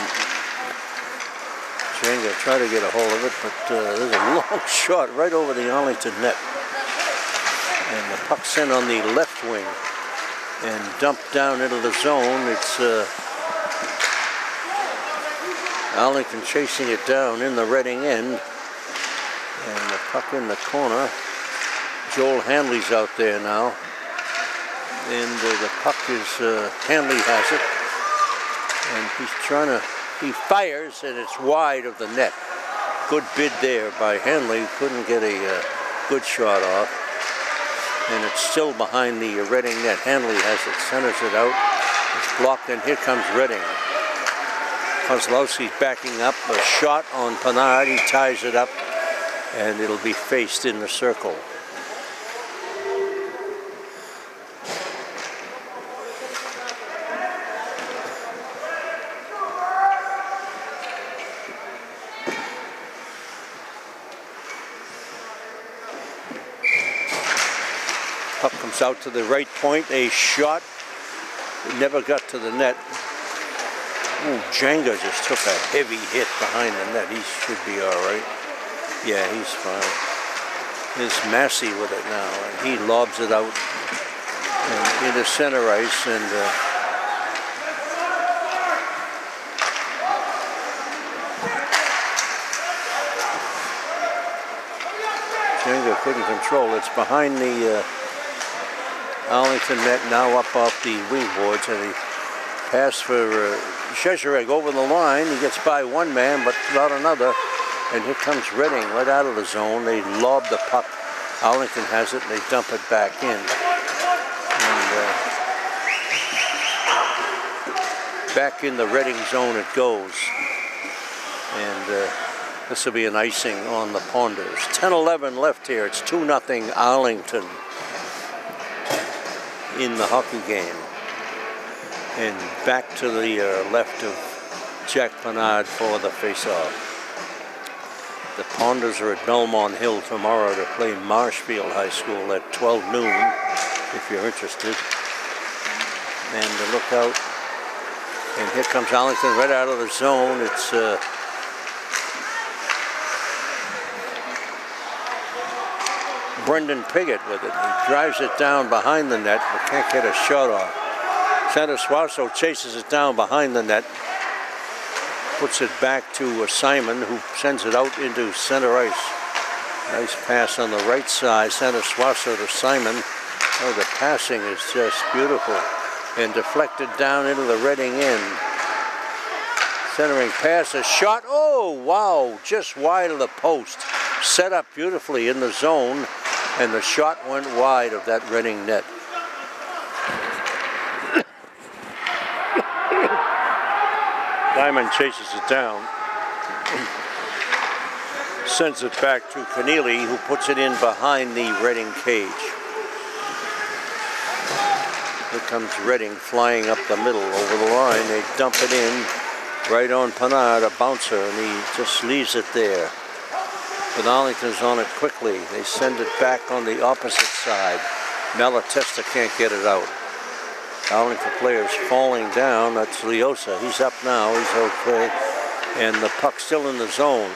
Janger tried to get a hold of it, but uh, there's a long shot right over the Arlington net. And the puck's in on the left wing and dumped down into the zone. It's uh, Arlington chasing it down in the Reading end. And the puck in the corner. Joel Hanley's out there now. And uh, the puck is, uh, Hanley has it. And he's trying to, he fires and it's wide of the net. Good bid there by Hanley. Couldn't get a uh, good shot off. And it's still behind the Reading net. Hanley has it, centers it out. It's blocked and here comes Reading. Kozlowski's backing up. A shot on Pennard. He ties it up and it'll be faced in the circle. Puck comes out to the right point. A shot. Never got to the net. Ooh, Janger just took a heavy hit behind the net. He should be all right. Yeah, he's fine. There's Massey with it now, and he lobs it out into center ice, and uh, Janger couldn't control. It's behind the uh, Arlington net now up off the wing boards, and he pass for uh, over the line. He gets by one man, but not another. And here comes Reading right out of the zone. They lob the puck. Arlington has it, and they dump it back in. And uh, back in the Reading zone it goes. And uh, this will be an icing on the Ponders. 10-11 left here. It's 2-0 Arlington in the hockey game. And back to the uh, left of Jack Pennard for the face-off. The Ponders are at Belmont Hill tomorrow to play Marshfield High School at 12 noon, if you're interested. And to look out. And here comes Arlington right out of the zone. It's uh, Brendan Piggott with it. He drives it down behind the net, but can't get a shot off. Suazo chases it down behind the net, puts it back to uh, Simon, who sends it out into center ice. Nice pass on the right side, Santa to Simon. Oh, the passing is just beautiful. And deflected down into the Reading end. Centering pass, a shot. Oh, wow, just wide of the post. Set up beautifully in the zone, and the shot went wide of that Reading net. Diamond chases it down. Sends it back to Keneally, who puts it in behind the Reading cage. Here comes Reading flying up the middle over the line. They dump it in right on Pennard, a bouncer, and he just leaves it there. But Arlington's on it quickly. They send it back on the opposite side. Malatesta can't get it out. Arlington players falling down. That's Leosa. He's up now. He's okay. And the puck still in the zone.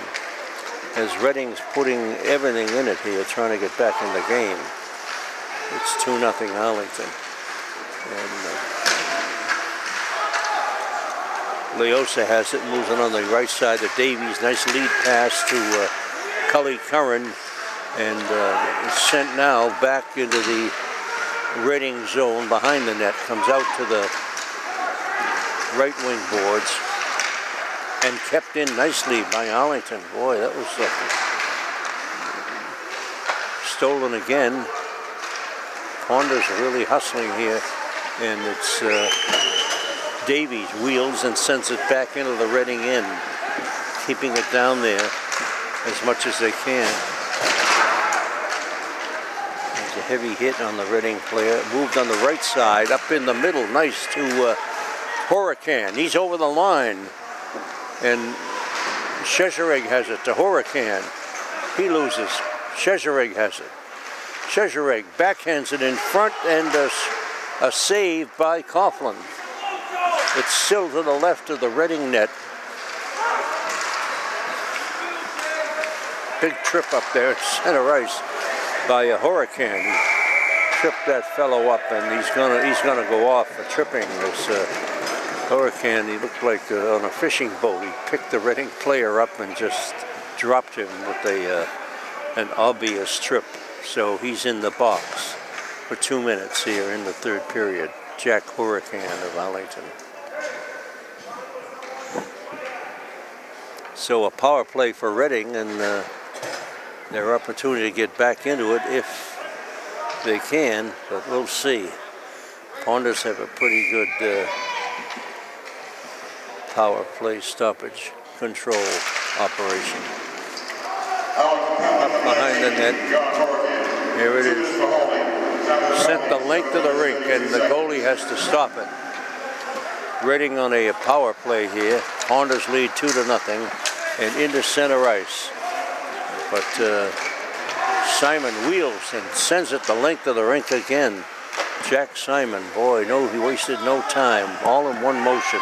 As Reading's putting everything in it here, trying to get back in the game. It's 2 nothing Arlington. And uh, Leosa has it, moves it on the right side to Davies. Nice lead pass to uh, Cully Curran. And uh, sent now back into the Reading zone behind the net, comes out to the right wing boards and kept in nicely by Arlington. Boy, that was something. Stolen again. Ponders really hustling here, and it's uh, Davies wheels and sends it back into the Reading end, keeping it down there as much as they can heavy hit on the Reading player. Moved on the right side, up in the middle. Nice to uh. He's over the line. And Shezhereg has it to Hurricane. He loses. Shezhereg has it. Shezhereg backhands it in front and a, a save by Coughlin. It's still to the left of the Reading net. big trip up there center ice by a hurricane. He tripped that fellow up, and he's gonna he's gonna go off for tripping this uh, hurricane. He looked like uh, on a fishing boat. He picked the Reading player up and just dropped him with a uh, an obvious trip. So he's in the box for two minutes here in the third period. Jack Hurricane of Arlington. So a power play for Reading and uh, their opportunity to get back into it if they can, but we'll see. Ponders have a pretty good uh, power play stoppage control operation. Up behind the net. Here it is. Sent the length of the rink, and the goalie has to stop it. Reading on a power play here. Ponders lead two to nothing, and into center ice. But uh, Simon wheels and sends it the length of the rink again. Jack Simon, boy, no, he wasted no time. All in one motion.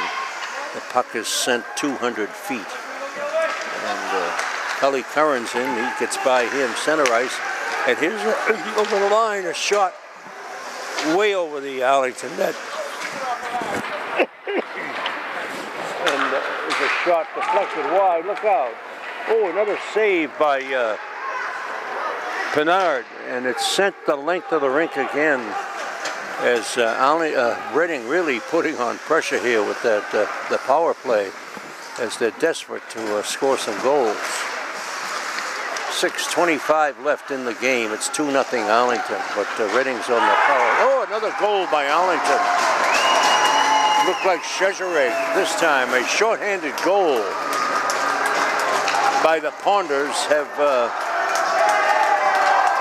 The puck is sent 200 feet. And uh, Cully Curran's in. He gets by him, center ice. And here's a, over the line, a shot way over the Arlington net. and uh, there's a shot deflected wide. Look out. Oh, another save by uh, Pennard, and it sent the length of the rink again as uh, uh, Reading really putting on pressure here with that uh, the power play as they're desperate to uh, score some goals. 6.25 left in the game. It's 2 nothing Arlington, but uh, Reading's on the power. Oh, another goal by Arlington. Looked like Chezereg this time. A shorthanded goal by the Ponders have uh,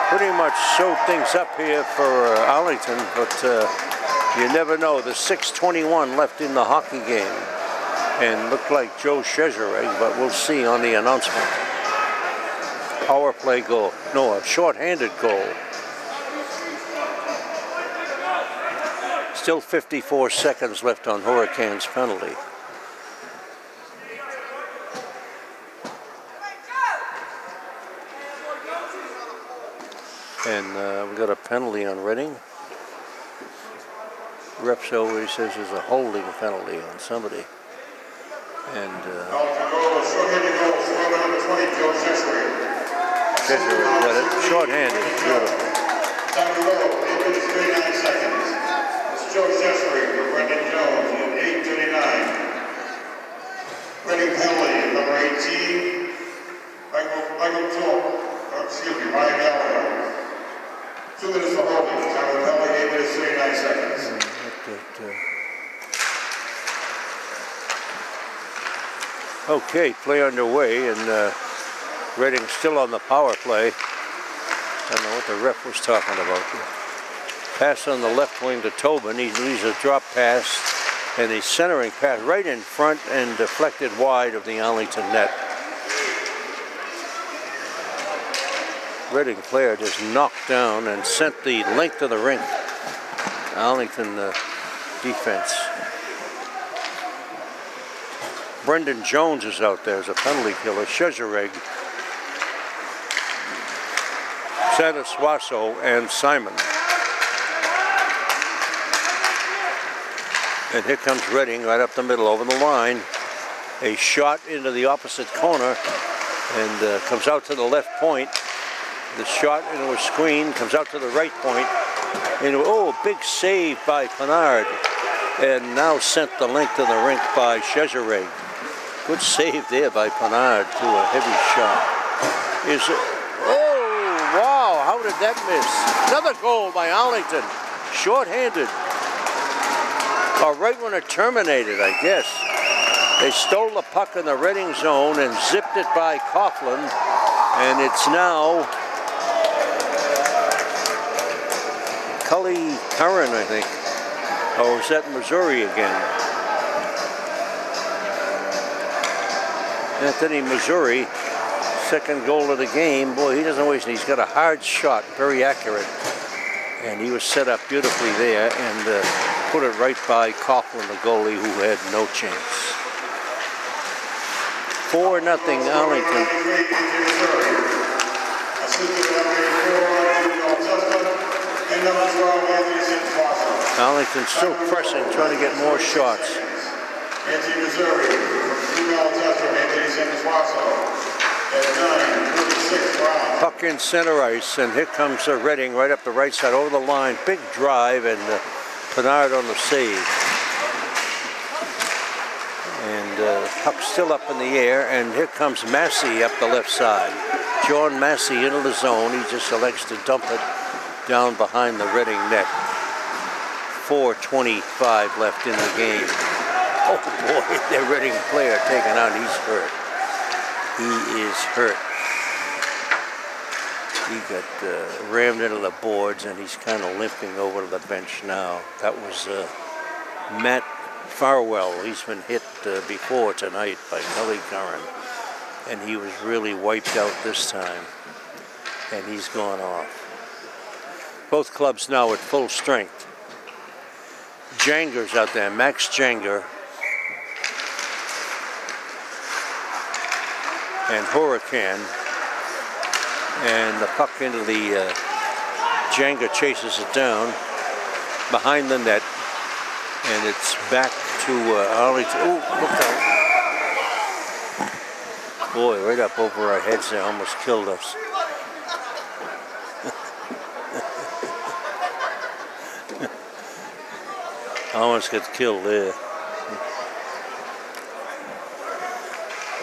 pretty much sewed things up here for uh, Arlington, but uh, you never know. There's 6.21 left in the hockey game. And looked like Joe Chezereg, but we'll see on the announcement. Power play goal. No, a short-handed goal. Still 54 seconds left on Hurricanes penalty. And uh, we got a penalty on Reading. Reps always says there's a holding penalty on somebody. And uh, Fisher got it short-handed. Beautiful. Time to go, 8 minutes 39 seconds. It's Joe Cesare for Brendan Jones in 8:39. Reading penalty, number 18, Michael, Michael Thorpe, excuse me, Ryan Gallagher. Two minutes for holding, time of penalty, 8 minutes 39 seconds. But, uh, okay, play underway, and uh, Reading still on the power play. I don't know what the ref was talking about. Pass on the left wing to Tobin. He leaves a drop pass and a centering pass right in front and deflected wide of the Arlington net. Reading player just knocked down and sent the length of the rink. Arlington uh, defense. Brendan Jones is out there as a penalty killer. Chezereg, Santosuaso, and Simon. And here comes Reading right up the middle over the line. A shot into the opposite corner and uh, comes out to the left point. The shot into a screen comes out to the right point. And oh, big save by Pennard. And now sent the length of the rink by Chezereg. Good save there by Pennard to a heavy shot. Is it? Oh, wow, how did that miss? Another goal by Arlington. Short-handed. Or right when it terminated, I guess. They stole the puck in the Reading zone and zipped it by Coughlin. And it's now Cully Curran, I think. Or is that Missouri again? Anthony Missouri, second goal of the game. Boy, he doesn't waste. He's got a hard shot, very accurate. And he was set up beautifully there and uh, put it right by Coughlin, the goalie, who had no chance. 4 nothing Arlington. And number 12, Anthony Santoso. Arlington still pressing, trying to get more shots. Anthony Missouri. At 9, 46, Brown. Puck in center ice, and here comes uh, Reading right up the right side over the line. Big drive, and uh, Pennard on the save. And uh, puck still up in the air, and here comes Massey up the left side. John Massey into the zone. He just elects to dump it down behind the Reading net. 4.25 left in the game. Oh boy, the Reading player taken out. He's hurt. He is hurt. He got uh, rammed into the boards and he's kind of limping over to the bench now. That was uh, Matt Farwell. He's been hit uh, before tonight by Kelly Curran and he was really wiped out this time and he's gone off. Both clubs now at full strength. Janger's out there, Max Janger and Huracan. And the puck into the uh, Janger chases it down behind the net. And it's back to uh. Oh, look out. Boy, right up over our heads there, almost killed us. Almost got killed there.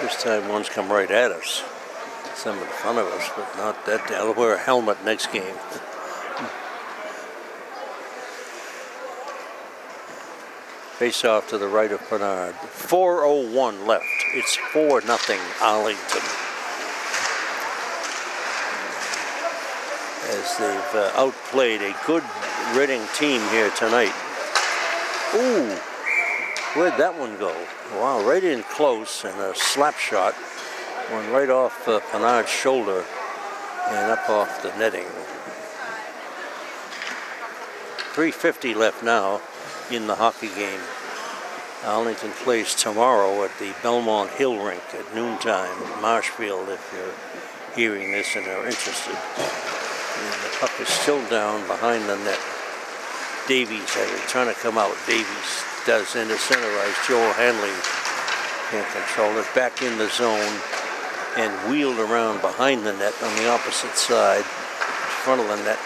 This time one's come right at us. Some in front of us, but not that. I'll wear a helmet next game. Face off to the right of Pennard. 4.01 left. It's 4 nothing Arlington. As they've uh, outplayed a good Reading team here tonight. Ooh, where'd that one go? Wow, right in close and a slap shot. Went right off uh, shoulder and up off the netting. 3.50 left now in the hockey game. Arlington plays tomorrow at the Belmont Hill Rink at noontime Marshfield if you're hearing this and are interested. And the puck is still down behind the net. Davies has it trying to come out. Davies does into center ice. Joel Hanley can't control it. Back in the zone and wheeled around behind the net on the opposite side, front of the net.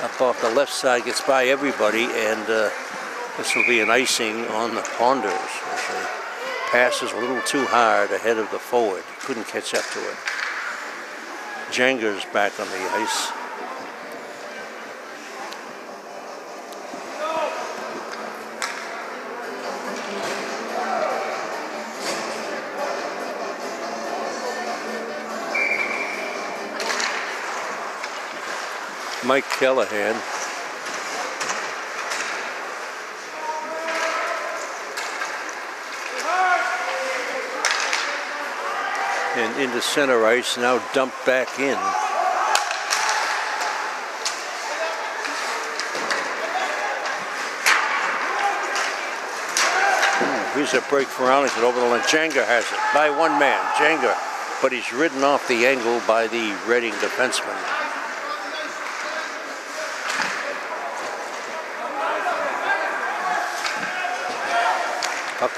Up off the left side, gets by everybody, and uh, this will be an icing on the Ponders. As the a little too hard ahead of the forward. Couldn't catch up to it. Janger's back on the ice. Mike Callahan. And into center ice, now dumped back in. Here's a break for Arlington over the line. Janger has it by one man, Janger, but he's ridden off the angle by the Reading defenseman.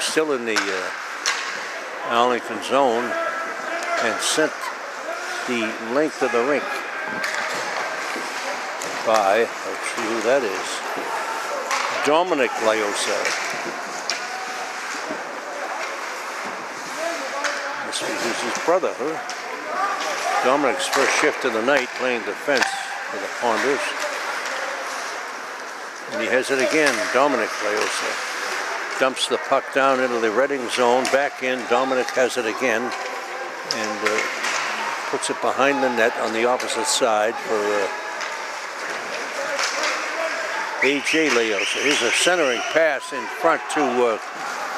Still in the uh, Arlington zone and sent the length of the rink by, let's see who that is, Dominic Laosa. Must be his brother, huh? Dominic's first shift of the night playing defense for the Ponders. And he has it again, Dominic Laosa dumps the puck down into the Reading zone, back in. Dominic has it again and uh, puts it behind the net on the opposite side for uh, A.J. Leos. Here's a centering pass in front to uh,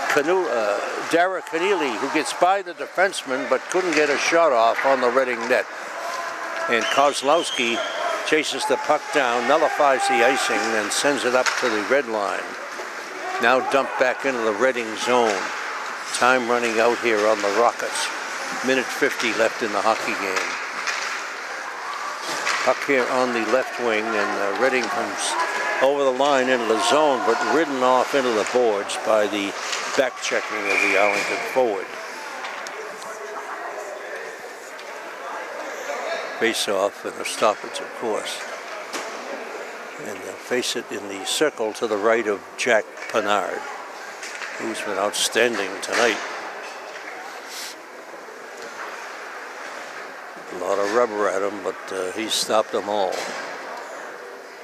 Canu- uh, Dara Keneally, who gets by the defenseman but couldn't get a shot off on the Reading net. And Kozlowski chases the puck down, nullifies the icing, and sends it up to the red line. Now dumped back into the Reading zone. Time running out here on the Rockets. Minute 50 left in the hockey game. Puck here on the left wing, and uh, comes over the line into the zone, but ridden off into the boards by the back checking of the Arlington forward. Face off and a stoppage, of course. And uh, face it in the circle to the right of Jack Pennard, who's been outstanding tonight. A lot of rubber at him, but uh, he stopped them all.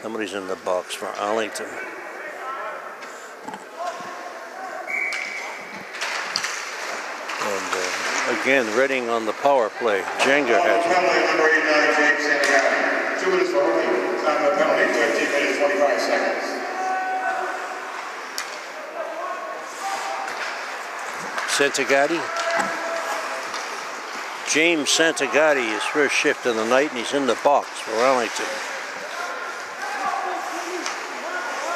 Somebody's in the box for Arlington. And uh, again, Reading on the power play. Janger has it. Penalty number 89, Jake Santagata. Two minutes for holding. Time of penalty, 13 minutes, 25 seconds. Santagati. James Santagati, his first shift of the night, and he's in the box for Arlington.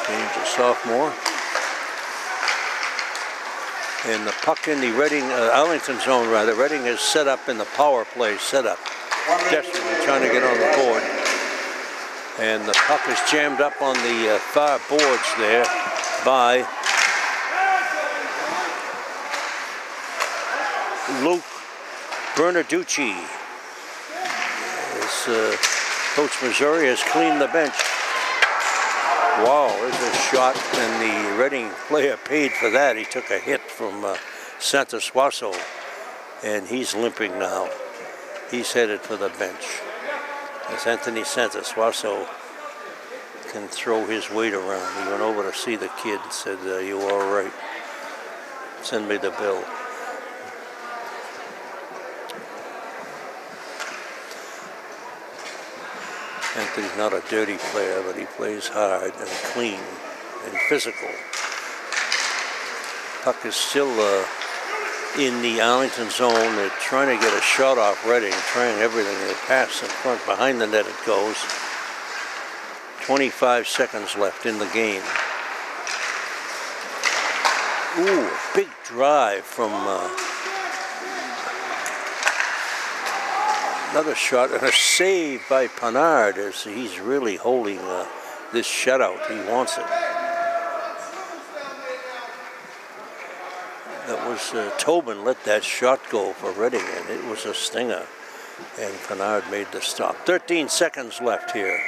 James, a sophomore. And the puck in the Reading, uh, Arlington zone, rather. Reading is set up in the power play setup. Desperately trying to get on the board. And the puck is jammed up on the uh, far boards there by Luke Bernaducci. As uh, Coach Missouri has cleaned the bench. Wow, there's a shot, and the Reading player paid for that. He took a hit from uh, Santosuaso, and he's limping now. He's headed for the bench. As Anthony Santosuaso can throw his weight around. He went over to see the kid and said, uh, you all right? Send me the bill. Anthony's not a dirty player, but he plays hard and clean and physical. Puck is still uh, in the Arlington zone. They're trying to get a shot off Reading, trying everything. They pass in front, behind the net it goes. 25 seconds left in the game. Ooh, big drive from uh, another shot and a save by Pennard as he's really holding uh, this shutout. He wants it. Uh, Tobin let that shot go for Reading, and it was a stinger. And Pennard made the stop. 13 seconds left here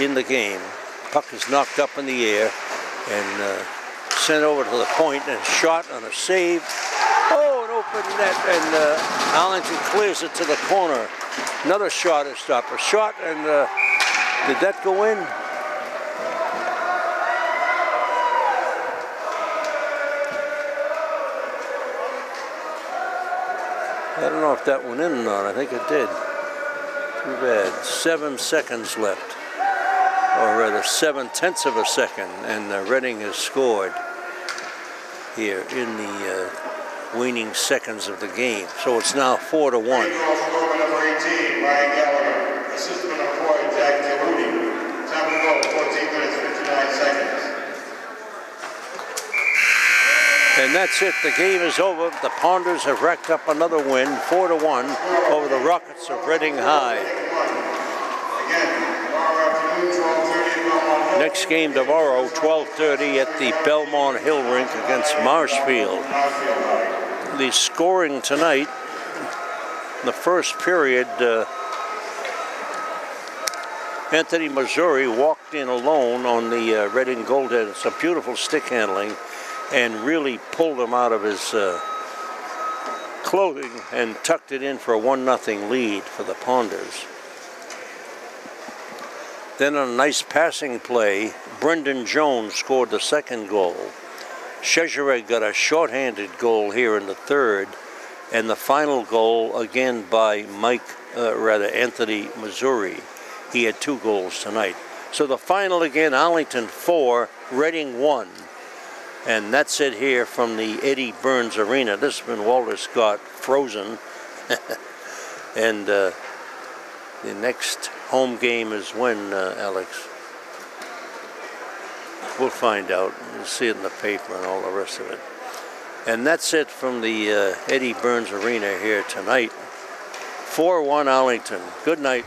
in the game. Puck is knocked up in the air and uh, sent over to the point and shot on a save. Oh, an open net, and uh, Arlington clears it to the corner. Another shot is stopped. A shot, and uh, did that go in? I don't know if that went in or not. I think it did. Too bad. Seven seconds left. Or rather, seven tenths of a second. And uh, Reading has scored here in the uh, waning seconds of the game. So it's now 4 to 1. And that's it. The game is over. The Ponders have racked up another win, four to one, over the Rockets of Reading High. Again, tomorrow afternoon, 12:30 at Belmont Hill. Next game tomorrow, 12:30 at the Belmont Hill Rink against Marshfield. The scoring tonight, the first period, uh, Anthony Missouri walked in alone on the uh, Reading goaltender. It's a beautiful stick handling, and really pulled him out of his uh, clothing and tucked it in for a one nothing lead for the Ponders. Then on a nice passing play, Brendan Jones scored the second goal. Chezere got a shorthanded goal here in the third, and the final goal again by Mike, uh, rather Anthony Missouri. He had two goals tonight. So the final again, Arlington four, Reading one. And that's it here from the Eddie Burns Arena. This has been Walter Scott Frozen. and uh, the next home game is when, uh, Alex? We'll find out. You'll see it in the paper and all the rest of it. And that's it from the uh, Eddie Burns Arena here tonight. 4 1 Arlington. Good night.